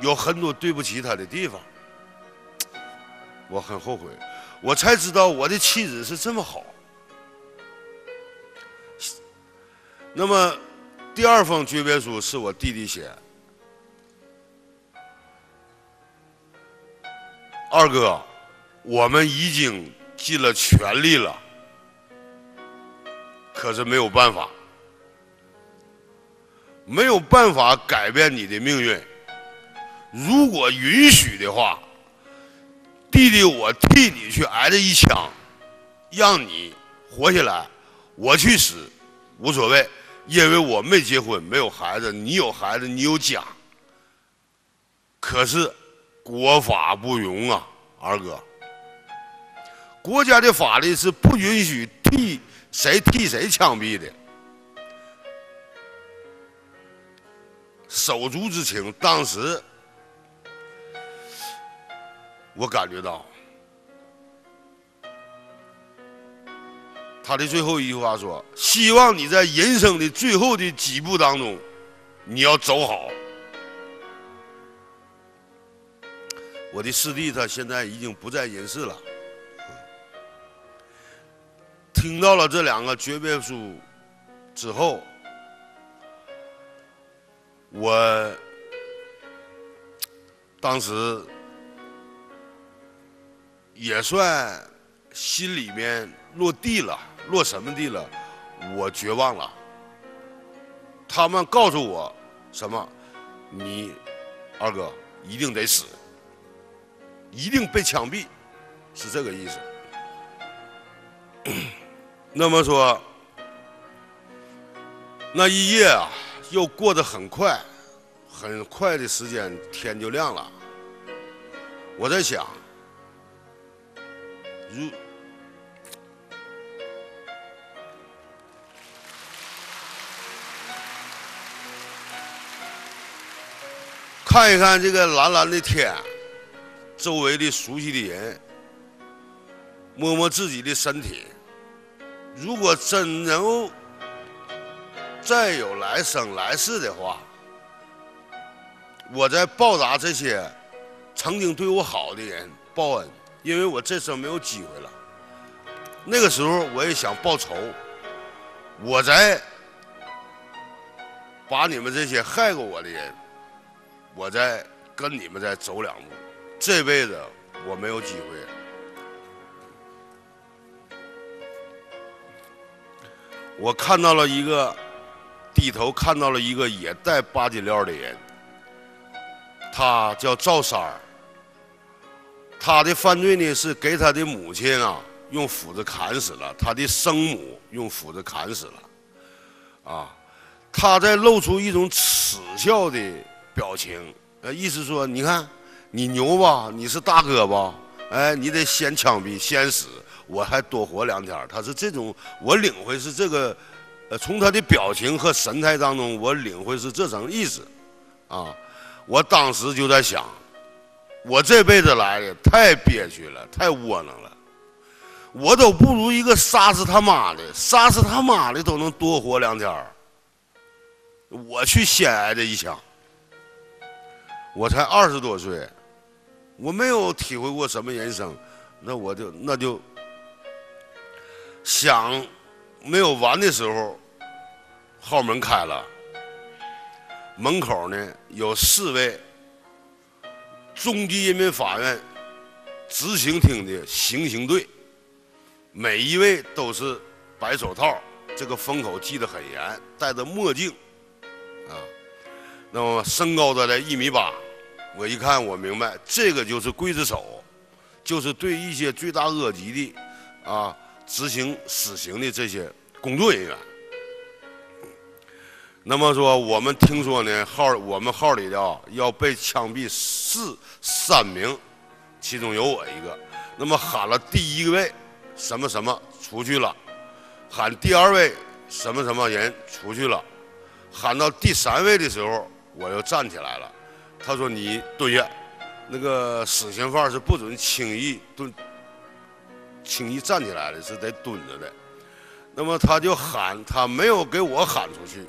有很多对不起他的地方，我很后悔，我才知道我的妻子是这么好。那么，第二封诀别书是我弟弟写，二哥，我们已经尽了全力了，可是没有办法。没有办法改变你的命运。如果允许的话，弟弟，我替你去挨了一枪，让你活下来，我去死无所谓，因为我没结婚，没有孩子，你有孩子，你有家。可是国法不容啊，二哥，国家的法律是不允许替谁替谁枪毙的。手足之情，当时我感觉到他的最后一句话说：“希望你在人生的最后的几步当中，你要走好。”我的师弟他现在已经不在人世了。听到了这两个诀别书之后。我当时也算心里面落地了，落什么地了？我绝望了。他们告诉我什么？你二哥一定得死，一定被枪毙，是这个意思。那么说，那一夜啊。又过得很快，很快的时间，天就亮了。我在想，如看一看这个蓝蓝的天，周围的熟悉的人，摸摸自己的身体，如果真能。再有来生来世的话，我在报答这些曾经对我好的人报恩，因为我这生没有机会了。那个时候我也想报仇，我再把你们这些害过我的人，我再跟你们再走两步。这辈子我没有机会了，我看到了一个。低头看到了一个也带八斤料的人，他叫赵三儿。他的犯罪呢是给他的母亲啊用斧子砍死了，他的生母用斧子砍死了。啊，他在露出一种耻笑的表情，呃，意思说，你看你牛吧，你是大哥吧？哎，你得先枪毙，先死，我还多活两天。他是这种，我领会是这个。呃，从他的表情和神态当中，我领会是这层意思，啊，我当时就在想，我这辈子来的太憋屈了，太窝囊了，我都不如一个杀死他妈的，杀死他妈的都能多活两天我去先挨这一枪，我才二十多岁，我没有体会过什么人生，那我就那就想。没有完的时候，号门开了，门口呢有四位中级人民法院执行厅的行刑队，每一位都是白手套，这个封口系得很严，戴着墨镜，啊，那么身高的在一米八，我一看我明白，这个就是刽子手，就是对一些罪大恶极的啊。执行死刑的这些工作人员，那么说我们听说呢，号我们号里的要被枪毙四三名，其中有我一个。那么喊了第一位什么什么出去了，喊第二位什么什么人出去了，喊到第三位的时候，我又站起来了。他说：“你蹲下，那个死刑犯是不准轻易蹲。”轻易站起来的是得蹲着的，那么他就喊，他没有给我喊出去，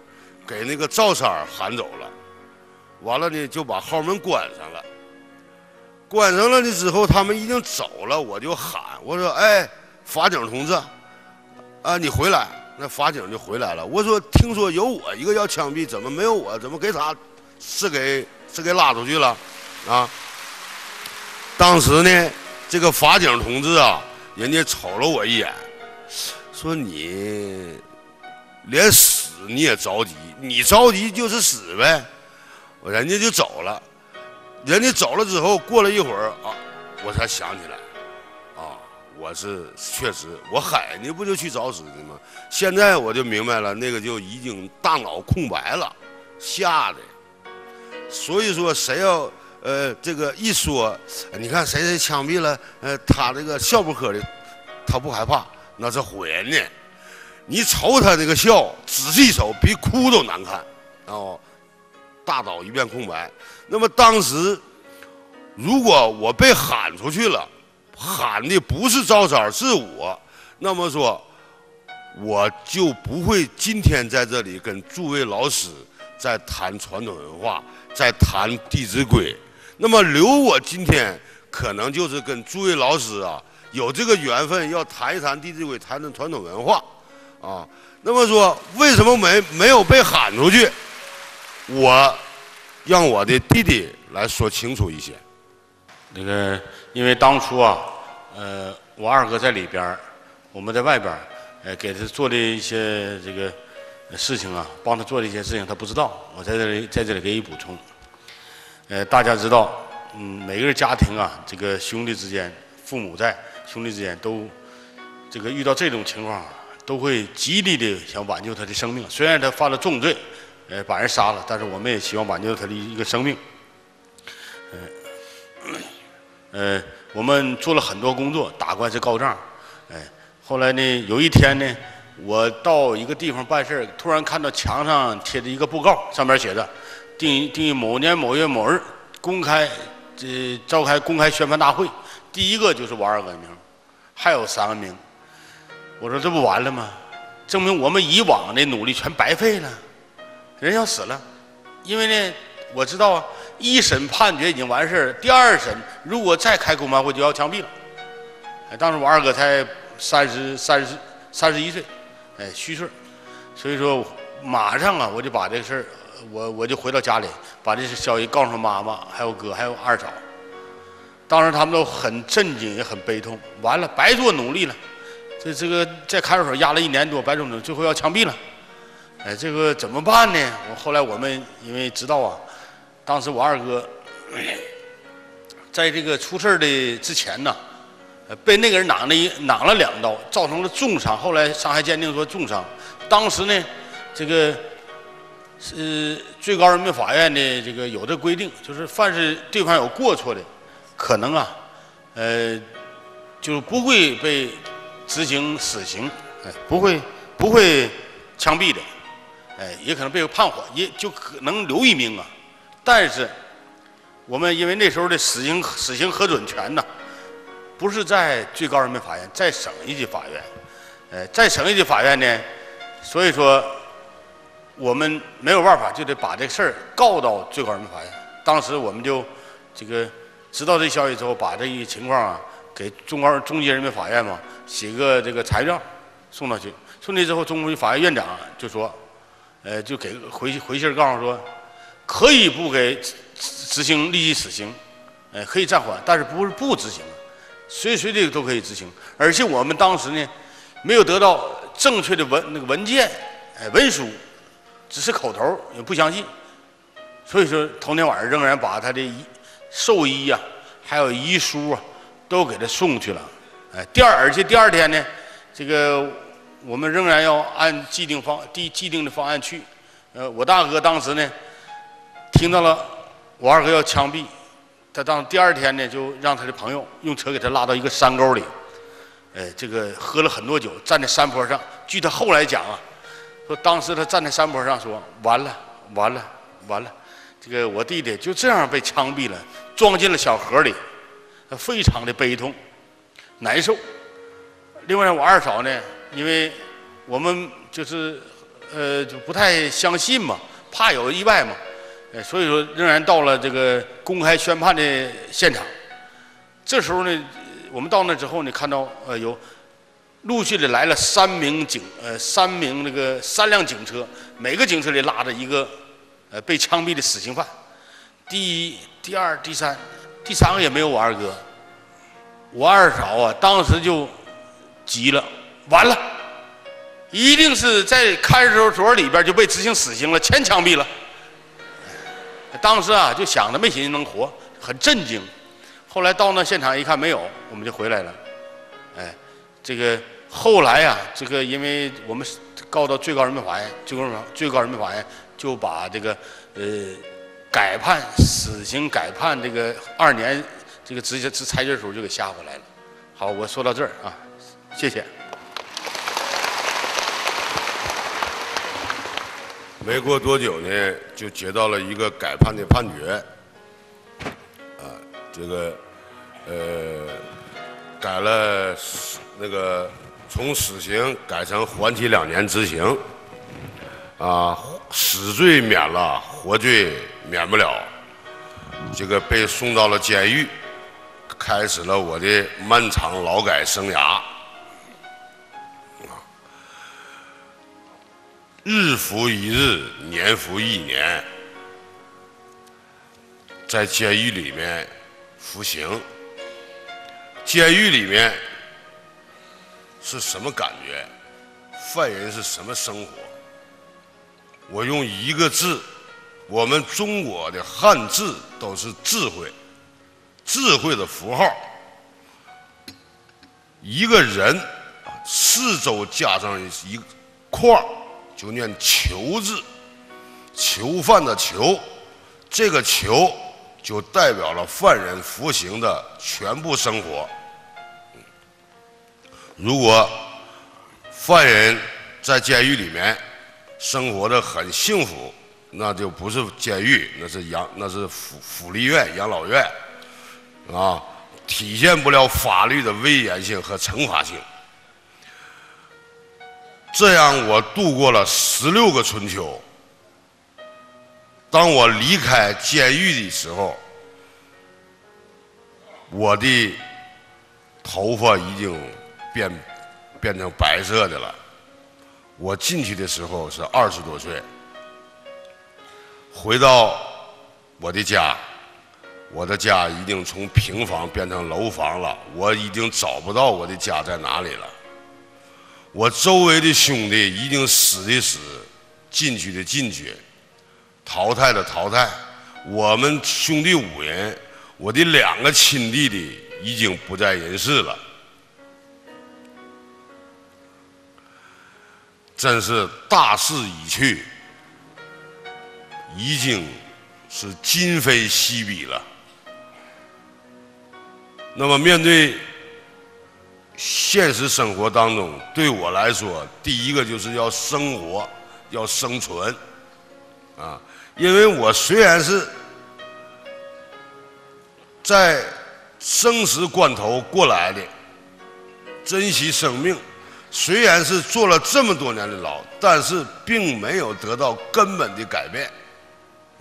给那个赵三喊走了。完了呢，就把号门关上了。关上了呢之后，他们已经走了，我就喊，我说：“哎，法警同志，啊，你回来。”那法警就回来了。我说：“听说有我一个要枪毙，怎么没有我？怎么给他是给是给拉出去了？啊？”当时呢，这个法警同志啊。人家瞅了我一眼，说：“你连死你也着急，你着急就是死呗。”我人家就走了，人家走了之后，过了一会儿啊，我才想起来，啊，我是确实，我海呢不就去找死的吗？现在我就明白了，那个就已经大脑空白了，吓的。所以说，谁要呃这个一说，你看谁谁枪毙了，呃，他这个笑不呵的，他不害怕，那是唬人呢。你瞅他这个笑，仔细瞅，比哭都难看，哦，大脑一片空白。那么当时，如果我被喊出去了，喊的不是赵三是我，那么说，我就不会今天在这里跟诸位老师在谈传统文化，在谈《弟子规》。那么留我今天，可能就是跟诸位老师啊有这个缘分，要谈一谈《弟子规》，谈谈传统文化。啊，那么说为什么没没有被喊出去？我让我的弟弟来说清楚一些。那个，因为当初啊，呃，我二哥在里边我们在外边呃，给他做的一些这个事情啊，帮他做的一些事情，他不知道。我在这里在这里给你补充。呃，大家知道，嗯，每个人家庭啊，这个兄弟之间，父母在，兄弟之间都这个遇到这种情况。都会极力的想挽救他的生命，虽然他犯了重罪，呃，把人杀了，但是我们也希望挽救他的一个生命。呃，我们做了很多工作，打官司告状，哎，后来呢，有一天呢，我到一个地方办事突然看到墙上贴着一个布告，上面写着“定于定于某年某月某日公开这召开公开宣判大会”，第一个就是我二哥的名，还有三个名。我说这不完了吗？证明我们以往的努力全白费了，人要死了。因为呢，我知道啊，一审判决已经完事儿，第二审如果再开公判会就要枪毙了。哎，当时我二哥才三十三十三十一岁，哎，虚岁，所以说马上啊，我就把这个事儿，我我就回到家里，把这些消息告诉妈妈，还有哥，还有二嫂。当时他们都很震惊，也很悲痛。完了，白做努力了。这这个在看守所压了一年多，白种人最后要枪毙了，哎，这个怎么办呢？我后来我们因为知道啊，当时我二哥在这个出事的之前呢，被那个人攮了一攮了两刀，造成了重伤。后来伤害鉴定说重伤。当时呢，这个是最高人民法院的这个有的规定，就是凡是对方有过错的，可能啊，呃，就不会被。执行死刑，哎，不会不会枪毙的，哎，也可能被判缓，也就可能留一命啊。但是我们因为那时候的死刑死刑核准权呢，不是在最高人民法院，在省一级法院，哎，在省一级法院呢，所以说我们没有办法，就得把这个事儿告到最高人民法院。当时我们就这个知道这消息之后，把这一情况啊。给中高中级人民法院嘛写个这个材料送到去，送去之后，中级法院院长就说，呃，就给回回信告诉说，可以不给执行立即死刑，呃，可以暂缓，但是不是不执行，随随地都可以执行。而且我们当时呢，没有得到正确的文那个文件，哎，文书，只是口头也不相信，所以说头天晚上仍然把他的遗寿衣呀，还有遗书啊。都给他送去了，哎，第二，而且第二天呢，这个我们仍然要按既定方第既定的方案去。呃，我大哥当时呢，听到了我二哥要枪毙，他当第二天呢，就让他的朋友用车给他拉到一个山沟里，哎，这个喝了很多酒，站在山坡上。据他后来讲啊，说当时他站在山坡上说：“完了，完了，完了，这个我弟弟就这样被枪毙了，装进了小盒里。”他非常的悲痛、难受。另外，我二嫂呢，因为我们就是呃就不太相信嘛，怕有意外嘛，呃，所以说仍然到了这个公开宣判的现场。这时候呢，我们到那之后呢，看到呃有陆续的来了三名警呃三名那个三辆警车，每个警车里拉着一个呃被枪毙的死刑犯。第一、第二、第三。第三个也没有我二哥，我二嫂啊，当时就急了，完了，一定是在看守所里边就被执行死刑了，全枪毙了。当时啊，就想着没寻思能活，很震惊。后。来到那现场一看没有，我们就回来了。哎，这个后来啊，这个因为我们告到最高人民法院，最高人民最高人民法院就把这个呃改判死刑改判这个二年这个直接执裁决书就给下回来了。好，我说到这儿啊，谢谢。没过多久呢，就接到了一个改判的判决，啊，这个呃改了那个从死刑改成缓期两年执行，啊，死罪免了，活罪免不了，这个被送到了监狱，开始了我的漫长劳改生涯。啊日复一日，年复一年，在监狱里面服刑。监狱里面是什么感觉？犯人是什么生活？我用一个字，我们中国的汉字都是智慧，智慧的符号。一个人四周加上一块。就念“囚”字，囚犯的“囚”，这个“囚”就代表了犯人服刑的全部生活。如果犯人在监狱里面生活的很幸福，那就不是监狱，那是养，那是福福利院、养老院，啊，体现不了法律的威严性和惩罚性。这样，我度过了十六个春秋。当我离开监狱的时候，我的头发已经变变成白色的了。我进去的时候是二十多岁，回到我的家，我的家已经从平房变成楼房了。我已经找不到我的家在哪里了。我周围的兄弟已经死的死，进去的进去，淘汰的淘汰。我们兄弟五人，我的两个亲弟弟已经不在人世了，真是大势已去，已经是今非昔比了。那么面对。现实生活当中，对我来说，第一个就是要生活，要生存，啊，因为我虽然是在生死关头过来的，珍惜生命，虽然是坐了这么多年的牢，但是并没有得到根本的改变，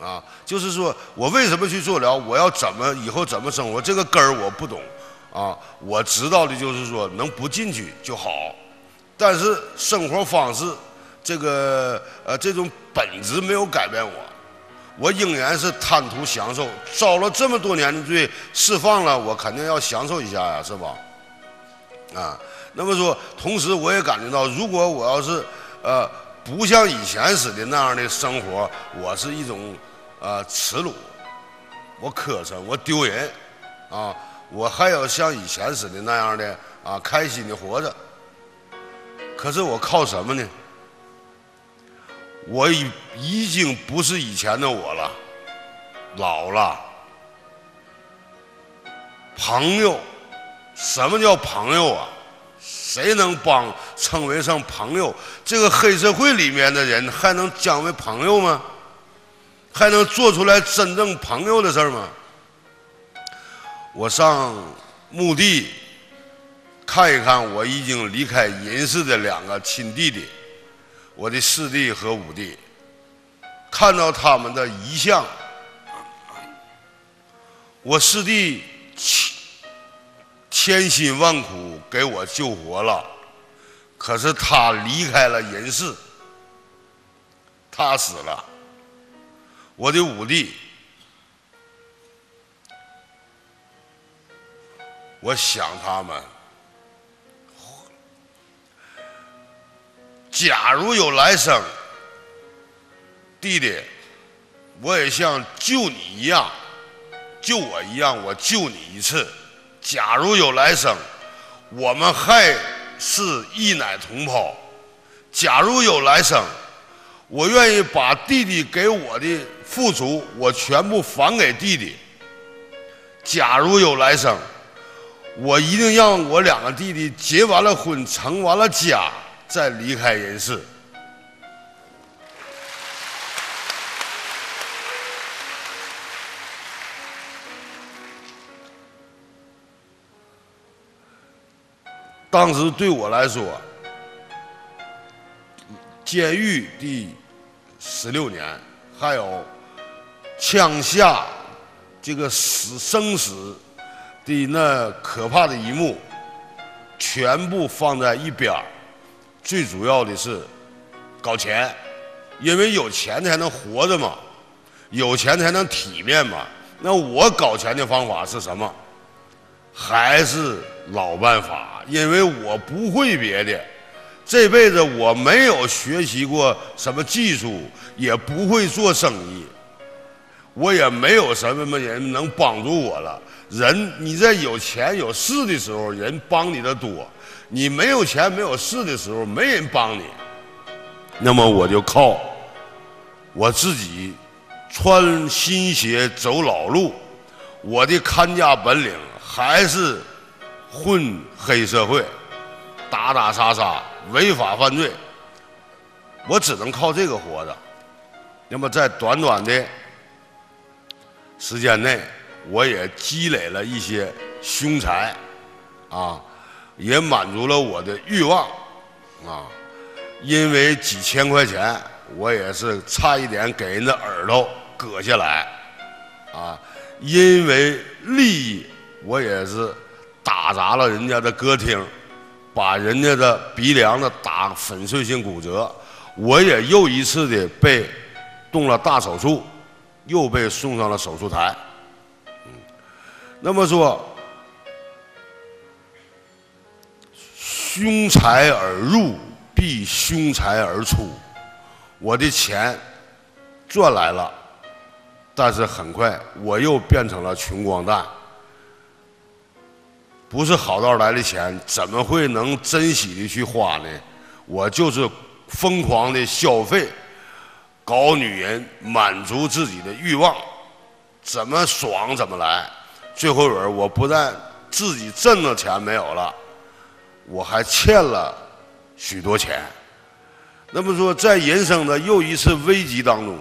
啊，就是说我为什么去坐牢，我要怎么以后怎么生活，这个根儿我不懂。啊，我知道的就是说能不进去就好，但是生活方式这个呃这种本质没有改变我，我仍然是贪图享受，遭了这么多年的罪，释放了我肯定要享受一下呀，是吧？啊，那么说，同时我也感觉到，如果我要是呃不像以前似的那样的生活，我是一种呃耻辱，我磕碜，我丢人，啊。我还要像以前似的那样的啊，开心的活着。可是我靠什么呢？我已已经不是以前的我了，老了。朋友，什么叫朋友啊？谁能帮称为上朋友？这个黑社会里面的人还能讲为朋友吗？还能做出来真正朋友的事吗？我上墓地看一看，我已经离开人世的两个亲弟弟，我的四弟和五弟，看到他们的遗像，我四弟千辛万苦给我救活了，可是他离开了人世，他死了，我的五弟。我想他们，假如有来生，弟弟，我也像救你一样，救我一样，我救你一次。假如有来生，我们还是一奶同胞。假如有来生，我愿意把弟弟给我的付出，我全部还给弟弟。假如有来生，我一定让我两个弟弟结完了婚，成完了家，再离开人世。当时对我来说，监狱的十六年，还有枪下这个死生死的那可怕的一幕，全部放在一边。最主要的是搞钱，因为有钱才能活着嘛，有钱才能体面嘛。那我搞钱的方法是什么？还是老办法。因为我不会别的，这辈子我没有学习过什么技术，也不会做生意，我也没有什么人能帮助我了。人你在有钱有势的时候，人帮你的多；你没有钱没有势的时候，没人帮你。那么我就靠我自己穿新鞋走老路，我的看家本领还是。混黑社会，打打杀杀，违法犯罪，我只能靠这个活着。那么在短短的时间内，我也积累了一些凶财，啊，也满足了我的欲望，啊，因为几千块钱，我也是差一点给人的耳朵割下来，啊，因为利益，我也是。打砸了人家的歌厅，把人家的鼻梁子打粉碎性骨折，我也又一次的被动了大手术，又被送上了手术台。嗯，那么说，凶财而入，必凶财而出。我的钱赚来了，但是很快我又变成了穷光蛋。不是好道来的钱，怎么会能珍惜的去花呢？我就是疯狂的消费，搞女人，满足自己的欲望，怎么爽怎么来。最后尾我不但自己挣的钱没有了，我还欠了许多钱。那么说，在人生的又一次危机当中，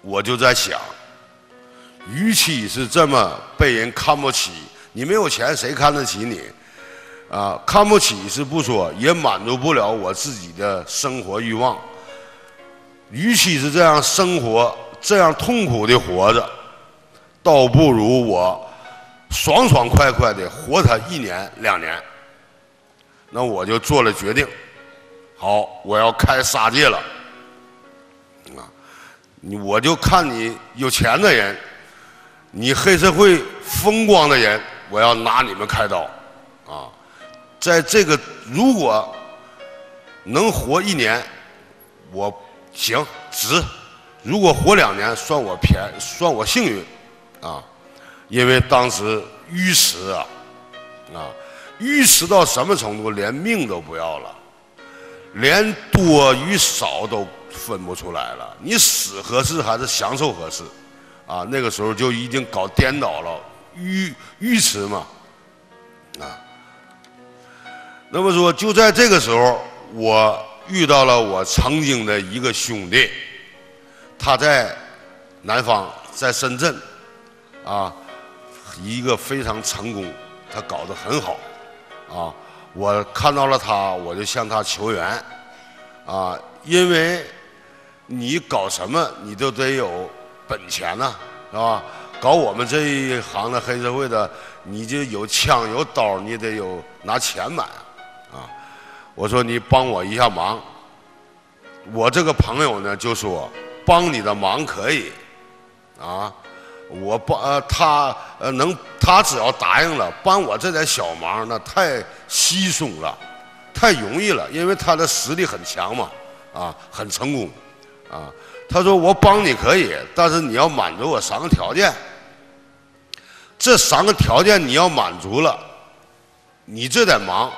我就在想，与其是这么被人看不起。你没有钱，谁看得起你？啊，看不起是不说，也满足不了我自己的生活欲望。与其是这样生活，这样痛苦的活着，倒不如我爽爽快快的活他一年两年。那我就做了决定，好，我要开杀戒了。啊，我就看你有钱的人，你黑社会风光的人。我要拿你们开刀，啊，在这个如果能活一年，我行值；如果活两年，算我便算我幸运，啊，因为当时愚痴啊，啊，愚痴到什么程度，连命都不要了，连多与少都分不出来了。你死合适还是享受合适？啊，那个时候就已经搞颠倒了。浴浴池嘛，啊，那么说就在这个时候，我遇到了我曾经的一个兄弟，他在南方，在深圳，啊，一个非常成功，他搞得很好，啊，我看到了他，我就向他求援，啊，因为你搞什么，你都得有本钱呐，是吧？搞我们这一行的黑社会的，你就有枪有刀，你得有拿钱买啊！我说你帮我一下忙，我这个朋友呢就说帮你的忙可以啊，我帮呃他呃能他只要答应了帮我这点小忙，那太稀松了，太容易了，因为他的实力很强嘛啊，很成功啊。他说：“我帮你可以，但是你要满足我三个条件，这三个条件你要满足了，你这点忙，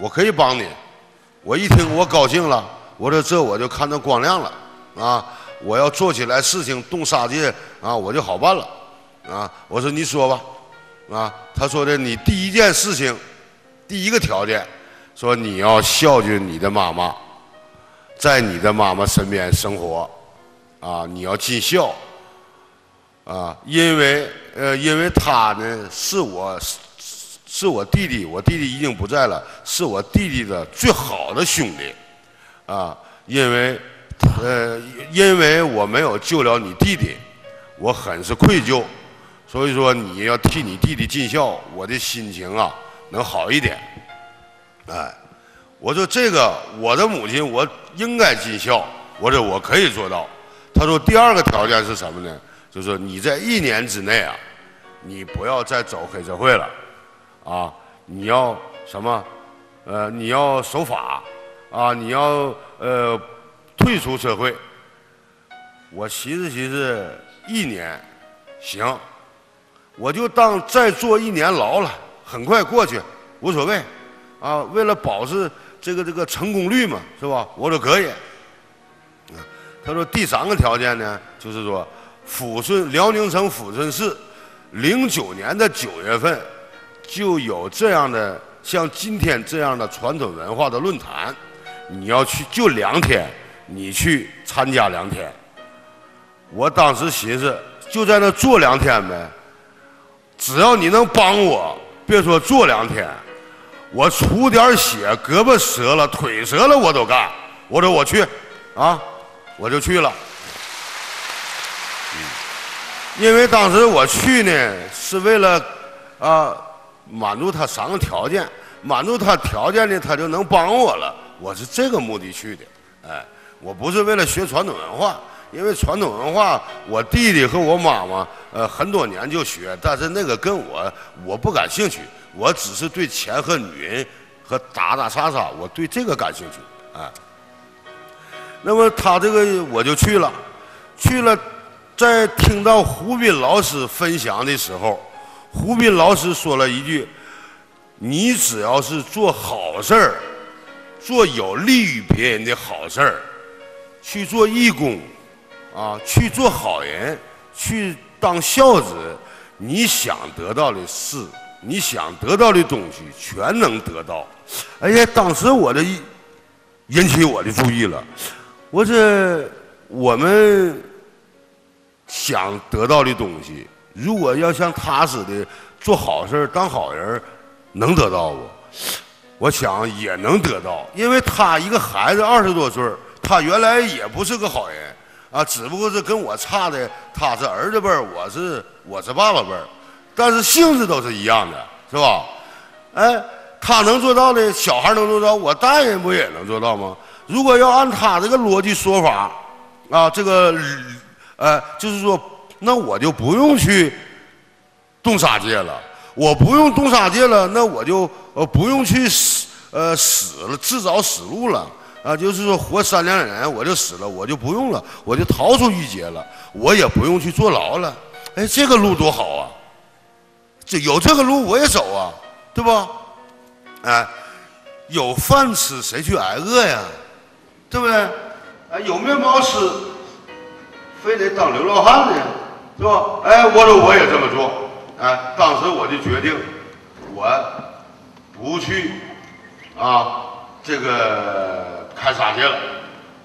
我可以帮你。我一听我高兴了，我说这我就看到光亮了啊！我要做起来事情动杀戒啊，我就好办了啊！我说你说吧啊！他说的你第一件事情，第一个条件，说你要孝敬你的妈妈，在你的妈妈身边生活啊，你要尽孝啊，因为呃，因为他呢是我。是我弟弟，我弟弟已经不在了，是我弟弟的最好的兄弟，啊，因为，呃，因为我没有救了你弟弟，我很是愧疚，所以说你要替你弟弟尽孝，我的心情啊能好一点，哎，我说这个我的母亲我应该尽孝，我说我可以做到。他说第二个条件是什么呢？就是你在一年之内啊，你不要再走黑社会了。啊，你要什么？呃，你要守法，啊，你要呃退出社会。我寻思寻思，一年行，我就当再坐一年牢了，很快过去，无所谓。啊，为了保持这个这个成功率嘛，是吧？我说可以。他说第三个条件呢，就是说抚顺辽宁省抚顺市零九年的九月份。就有这样的像今天这样的传统文化的论坛，你要去就两天，你去参加两天。我当时寻思，就在那坐两天呗，只要你能帮我，别说坐两天，我出点血，胳膊折了，腿折了，我都干。我说我去，啊，我就去了。因为当时我去呢，是为了啊。满足他三个条件，满足他条件呢，他就能帮我了。我是这个目的去的，哎，我不是为了学传统文化，因为传统文化，我弟弟和我妈妈，呃，很多年就学，但是那个跟我我不感兴趣，我只是对钱和女人和打打杀杀，我对这个感兴趣，哎。那么他这个我就去了，去了，在听到胡斌老师分享的时候。胡斌老师说了一句：“你只要是做好事儿，做有利于别人的好事儿，去做义工，啊，去做好人，去当孝子，你想得到的是，你想得到的东西，全能得到。”哎呀，当时我的引起我的注意了。我说：“我们想得到的东西。”如果要像他似的做好事当好人能得到不？我想也能得到，因为他一个孩子二十多岁他原来也不是个好人啊，只不过是跟我差的，他是儿子辈我是我是爸爸辈但是性质都是一样的，是吧？哎，他能做到的，小孩能做到，我大人不也能做到吗？如果要按他这个逻辑说法，啊，这个，呃，就是说。那我就不用去动杀戒了，我不用动杀戒了，那我就呃不用去死呃死了自找死路了啊，就是说活三两年我就死了，我就不用了，我就逃出一劫了，我也不用去坐牢了。哎，这个路多好啊！有这个路我也走啊，对不？哎，有饭吃谁去挨饿呀？对不对？哎，有面包吃，非得当流浪汉呢？是吧？哎，我说我也这么做。哎，当时我就决定，我不去啊，这个开杀戒了，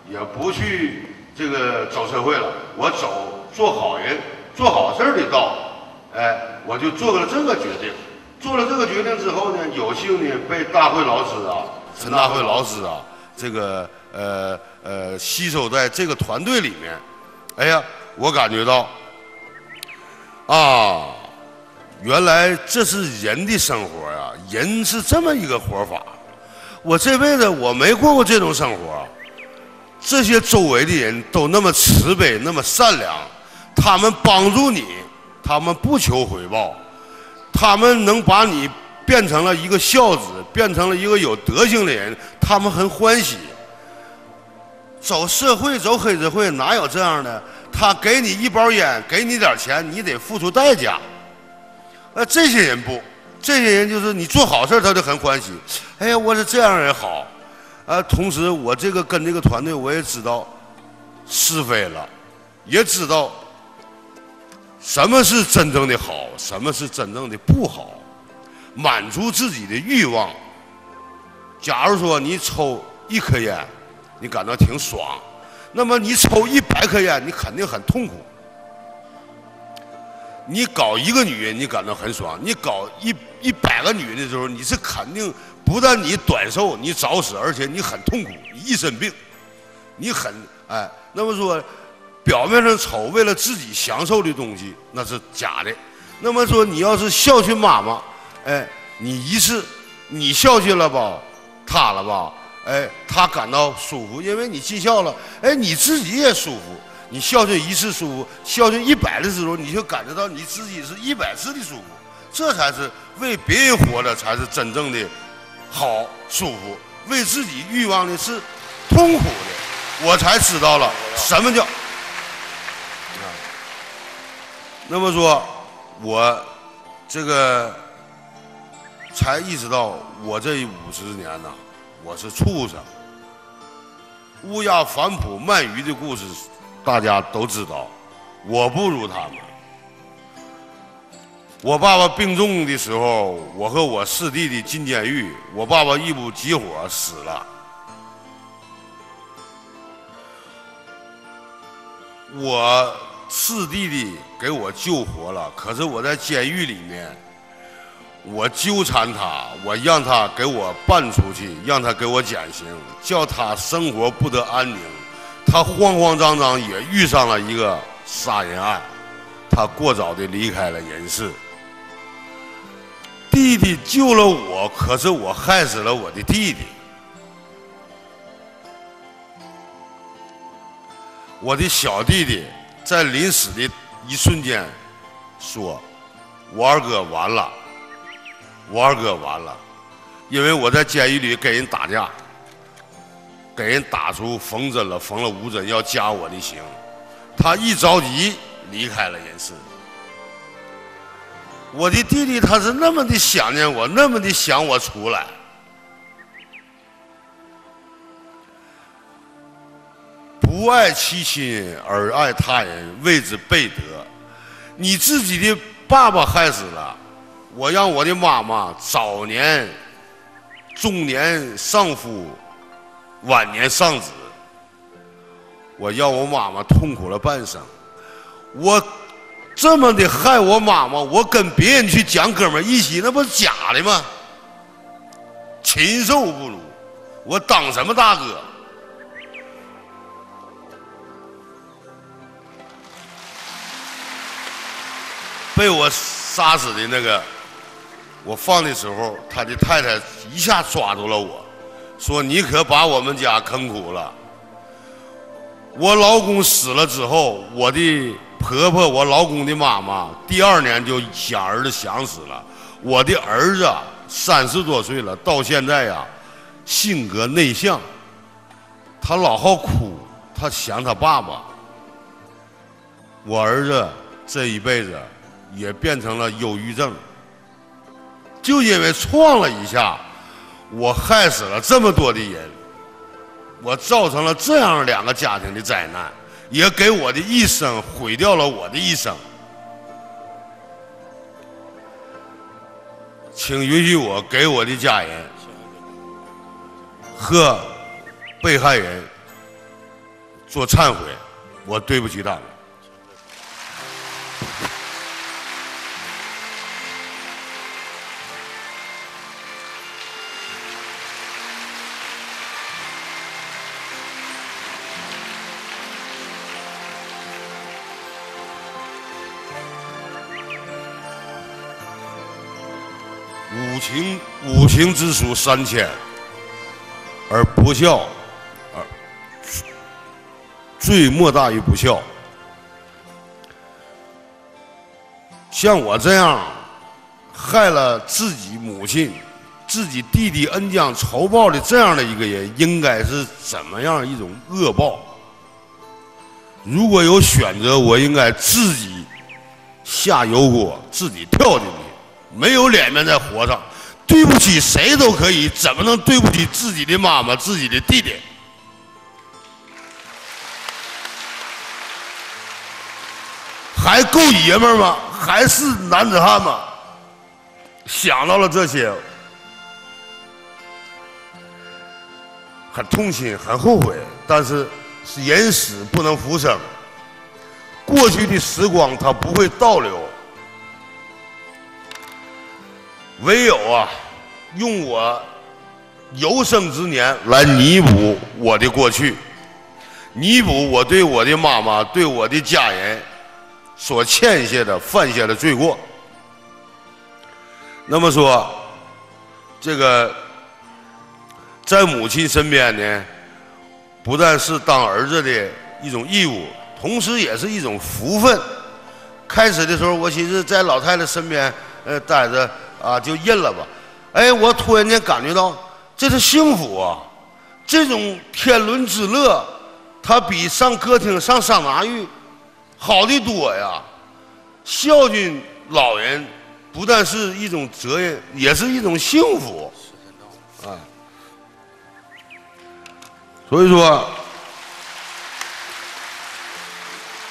也不去这个走社会了。我走做好人、做好事的道。哎，我就做了这个决定。做了这个决定之后呢，有幸呢被大会老师啊，陈大会老师啊，这个呃呃吸收在这个团队里面。哎呀，我感觉到。啊，原来这是人的生活啊！人是这么一个活法。我这辈子我没过过这种生活。这些周围的人都那么慈悲，那么善良，他们帮助你，他们不求回报，他们能把你变成了一个孝子，变成了一个有德行的人，他们很欢喜。走社会，走黑社会，哪有这样的？他给你一包烟，给你点钱，你得付出代价。呃，这些人不，这些人就是你做好事他就很欢喜。哎呀，我是这样人好，啊，同时我这个跟这个团队我也知道是非了，也知道什么是真正的好，什么是真正的不好，满足自己的欲望。假如说你抽一颗烟，你感到挺爽，那么你抽一百颗烟，你肯定很痛苦。你搞一个女人，你感到很爽；你搞一一百个女人的时候，你是肯定不但你短寿，你早死，而且你很痛苦，你一身病，你很哎。那么说，表面上丑，为了自己享受的东西，那是假的。那么说，你要是孝顺妈妈，哎，你一次你孝顺了吧，她了吧，哎，她感到舒服，因为你尽孝了，哎，你自己也舒服。你孝顺一次舒服，孝顺一百的时候，你就感觉到你自己是一百次的舒服，这才是为别人活着，才是真正的好舒服。为自己欲望的是痛苦的，我才知道了什么叫。那么说，我这个才意识到，我这五十年呐，我是畜生。乌鸦反哺鳗鱼的故事。大家都知道，我不如他们。我爸爸病重的时候，我和我四弟弟进监狱，我爸爸一不急火死了。我四弟弟给我救活了，可是我在监狱里面，我纠缠他，我让他给我办出去，让他给我减刑，叫他生活不得安宁。他慌慌张张也遇上了一个杀人案，他过早的离开了人世。弟弟救了我，可是我害死了我的弟弟。我的小弟弟在临死的一瞬间说：“我二哥完了，我二哥完了，因为我在监狱里跟人打架。”给人打出缝针了，缝了五针要加我的刑，他一着急离开了人世。我的弟弟他是那么的想念我，那么的想我出来。不爱其亲而爱他人，谓之悖德。你自己的爸爸害死了，我让我的妈妈早年、中年丧夫。晚年丧子，我要我妈妈痛苦了半生。我这么的害我妈妈，我跟别人去讲哥们义气，那不是假的吗？禽兽不如，我当什么大哥？被我杀死的那个，我放的时候，他的太太一下抓住了我。说你可把我们家坑苦了。我老公死了之后，我的婆婆，我老公的妈妈，第二年就想儿子想死了。我的儿子三十多岁了，到现在呀，性格内向，他老好哭，他想他爸爸。我儿子这一辈子也变成了忧郁症，就因为撞了一下。我害死了这么多的人，我造成了这样两个家庭的灾难，也给我的一生毁掉了我的一生。请允许我给我的家人和被害人做忏悔，我对不起他们。五情五行之书三千，而不孝，而罪莫大于不孝。像我这样害了自己母亲、自己弟弟恩将仇报的这样的一个人，应该是怎么样一种恶报？如果有选择，我应该自己下油锅，自己跳进去。没有脸面再活着。对不起谁都可以，怎么能对不起自己的妈妈、自己的弟弟？还够爷们吗？还是男子汉吗？想到了这些，很痛心，很后悔，但是是人死不能复生，过去的时光它不会倒流。唯有啊，用我有生之年来弥补我的过去，弥补我对我的妈妈、对我的家人所欠下的、犯下的罪过。那么说，这个在母亲身边呢，不但是当儿子的一种义务，同时也是一种福分。开始的时候，我寻思在老太太身边呃待着。啊，就认了吧。哎，我突然间感觉到这是幸福啊！这种天伦之乐，它比上歌厅、上桑拿浴好的多呀。孝敬老人不但是一种责任，也是一种幸福啊。所以说，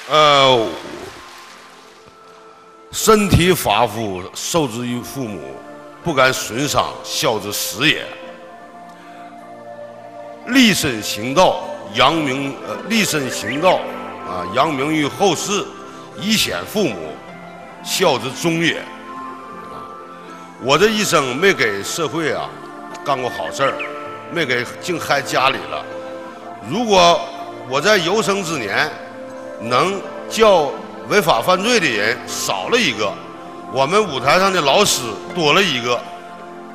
呃。身体发肤受之于父母，不敢损伤孝之始也。立身行道，扬名呃，立身行道啊，扬名于后世，以显父母，孝之终也。我这一生没给社会啊干过好事儿，没给净害家里了。如果我在有生之年能叫。违法犯罪的人少了一个，我们舞台上的老师多了一个，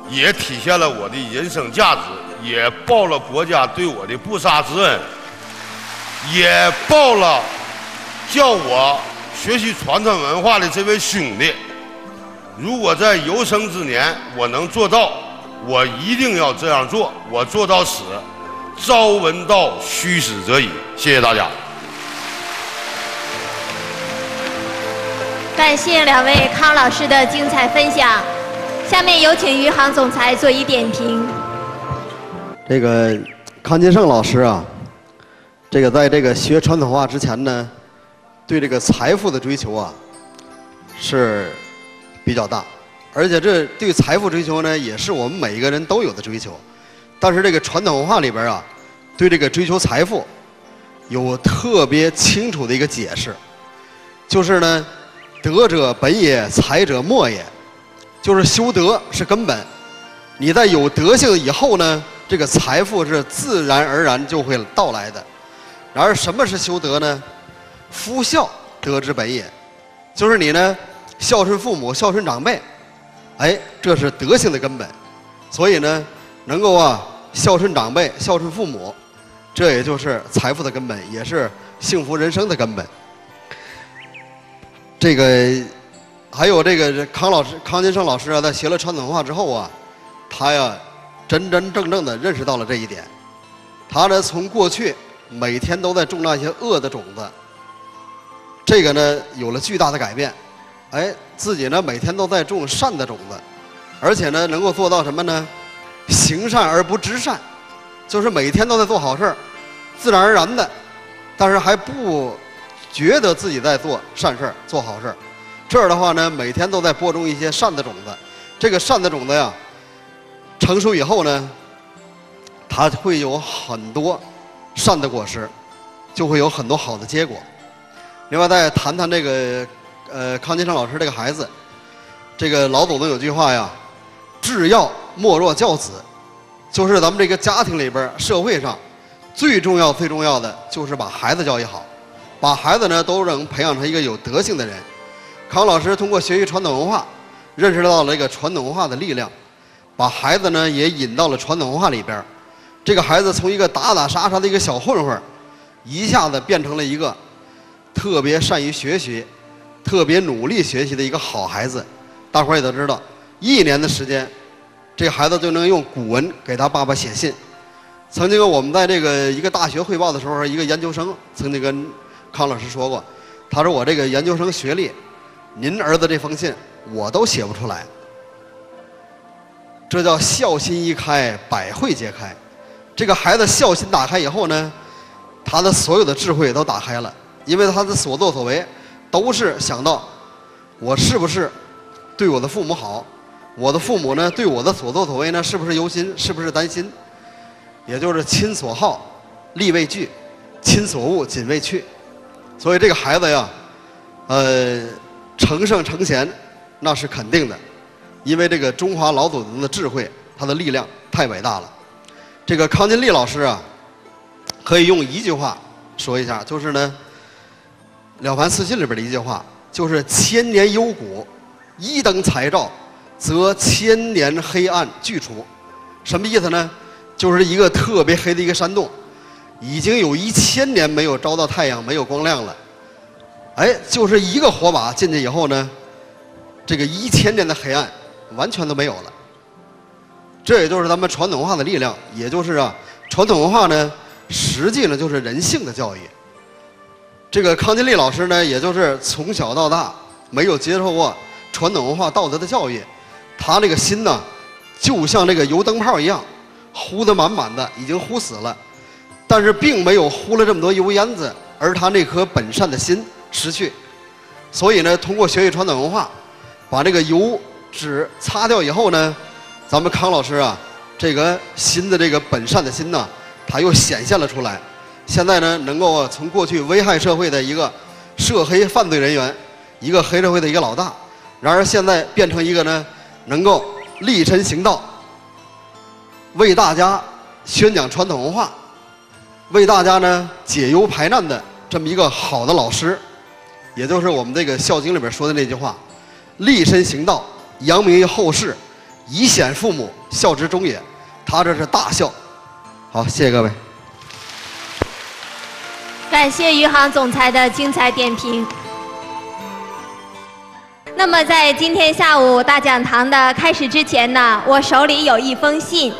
也体现了我的人生价值，也报了国家对我的不杀之恩，也报了叫我学习传统文化的这位兄弟。如果在有生之年我能做到，我一定要这样做，我做到死，朝闻道，夕死则已。谢谢大家。感谢两位康老师的精彩分享，下面有请余杭总裁做一点评。这个康金胜老师啊，这个在这个学传统文化之前呢，对这个财富的追求啊是比较大，而且这对财富追求呢，也是我们每一个人都有的追求。但是这个传统文化里边啊，对这个追求财富有特别清楚的一个解释，就是呢。德者本也，才者末也，就是修德是根本。你在有德性以后呢，这个财富是自然而然就会到来的。然而，什么是修德呢？夫孝，德之本也，就是你呢孝顺父母、孝顺长辈，哎，这是德性的根本。所以呢，能够啊孝顺长辈、孝顺父母，这也就是财富的根本，也是幸福人生的根本。这个还有这个康老师康金胜老师啊，在学了传统文化之后啊，他呀真真正正的认识到了这一点。他呢从过去每天都在种那些恶的种子，这个呢有了巨大的改变。哎，自己呢每天都在种善的种子，而且呢能够做到什么呢？行善而不知善，就是每天都在做好事，自然而然的，但是还不。觉得自己在做善事儿、做好事儿，这儿的话呢，每天都在播种一些善的种子。这个善的种子呀，成熟以后呢，它会有很多善的果实，就会有很多好的结果。另外，再谈谈这个呃康金生老师这个孩子，这个老祖宗有句话呀：“至要莫若教子”，就是咱们这个家庭里边、社会上最重要、最重要的就是把孩子教育好。把孩子呢都能培养成一个有德性的人。康老师通过学习传统文化，认识到了一个传统文化的力量，把孩子呢也引到了传统文化里边。这个孩子从一个打打杀杀的一个小混混，一下子变成了一个特别善于学习、特别努力学习的一个好孩子。大伙儿也都知道，一年的时间，这孩子就能用古文给他爸爸写信。曾经我们在这个一个大学汇报的时候，一个研究生曾经跟。康老师说过，他说我这个研究生学历，您儿子这封信我都写不出来。这叫孝心一开，百会皆开。这个孩子孝心打开以后呢，他的所有的智慧都打开了，因为他的所作所为都是想到我是不是对我的父母好，我的父母呢对我的所作所为呢是不是忧心，是不是担心，也就是亲所好，力为具；亲所恶，谨为去。所以这个孩子呀，呃，成圣成贤那是肯定的。因为这个中华老祖宗的智慧，他的力量太伟大了。这个康金丽老师啊，可以用一句话说一下，就是呢，《了凡四训》里边的一句话，就是“千年幽谷，一灯才照，则千年黑暗俱除”。什么意思呢？就是一个特别黑的一个山洞，已经有一千年没有照到太阳，没有光亮了。哎，就是一个火把进去以后呢，这个一千年的黑暗。完全都没有了，这也就是咱们传统文化的力量，也就是啊，传统文化呢，实际呢就是人性的教育。这个康金丽老师呢，也就是从小到大没有接受过传统文化道德的教育，他那个心呢，就像这个油灯泡一样，糊得满满的，已经糊死了，但是并没有糊了这么多油烟子，而他那颗本善的心失去，所以呢，通过学习传统文化，把这个油。纸擦掉以后呢，咱们康老师啊，这个新的这个本善的心呢，他又显现了出来。现在呢，能够从过去危害社会的一个涉黑犯罪人员，一个黑社会的一个老大，然而现在变成一个呢，能够立身行道，为大家宣讲传统文化，为大家呢解忧排难的这么一个好的老师，也就是我们这个《孝经》里边说的那句话：立身行道。扬名于后世，以显父母，孝之终也。他这是大孝。好，谢谢各位。感谢余杭总裁的精彩点评。那么，在今天下午大讲堂的开始之前呢，我手里有一封信。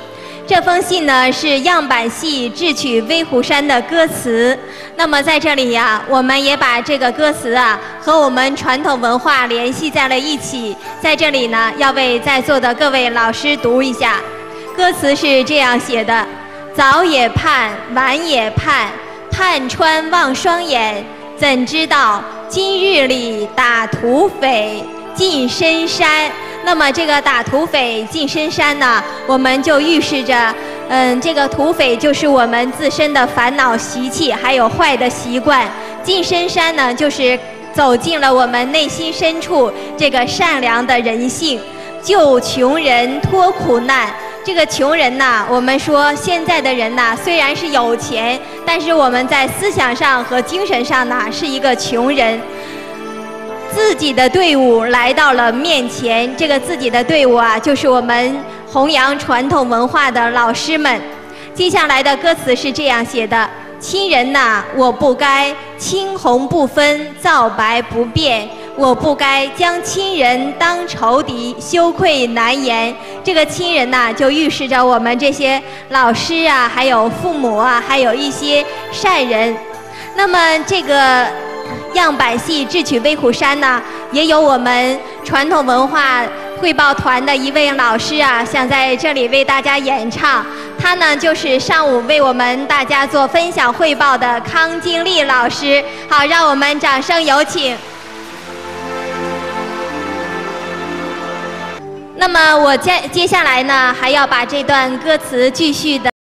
这封信呢是样板戏智取威虎山的歌词。那么在这里呀，我们也把这个歌词啊和我们传统文化联系在了一起。在这里呢，要为在座的各位老师读一下。歌词是这样写的：早也盼，晚也盼，盼穿望双眼，怎知道今日里打土匪进深山。那么这个打土匪进深山呢，我们就预示着，嗯，这个土匪就是我们自身的烦恼习气，还有坏的习惯。进深山呢，就是走进了我们内心深处这个善良的人性，救穷人脱苦难。这个穷人呐，我们说现在的人呐，虽然是有钱，但是我们在思想上和精神上呢，是一个穷人。自己的队伍来到了面前，这个自己的队伍啊，就是我们弘扬传统文化的老师们。接下来的歌词是这样写的：亲人呐，我不该青红不分，皂白不变；我不该将亲人当仇敌，羞愧难言。这个亲人呐，就预示着我们这些老师啊，还有父母啊，还有一些善人。那么这个。样板戏智取威虎山呢，也有我们传统文化汇报团的一位老师啊，想在这里为大家演唱。他呢，就是上午为我们大家做分享汇报的康金丽老师。好，让我们掌声有请。那么我接接下来呢，还要把这段歌词继续的。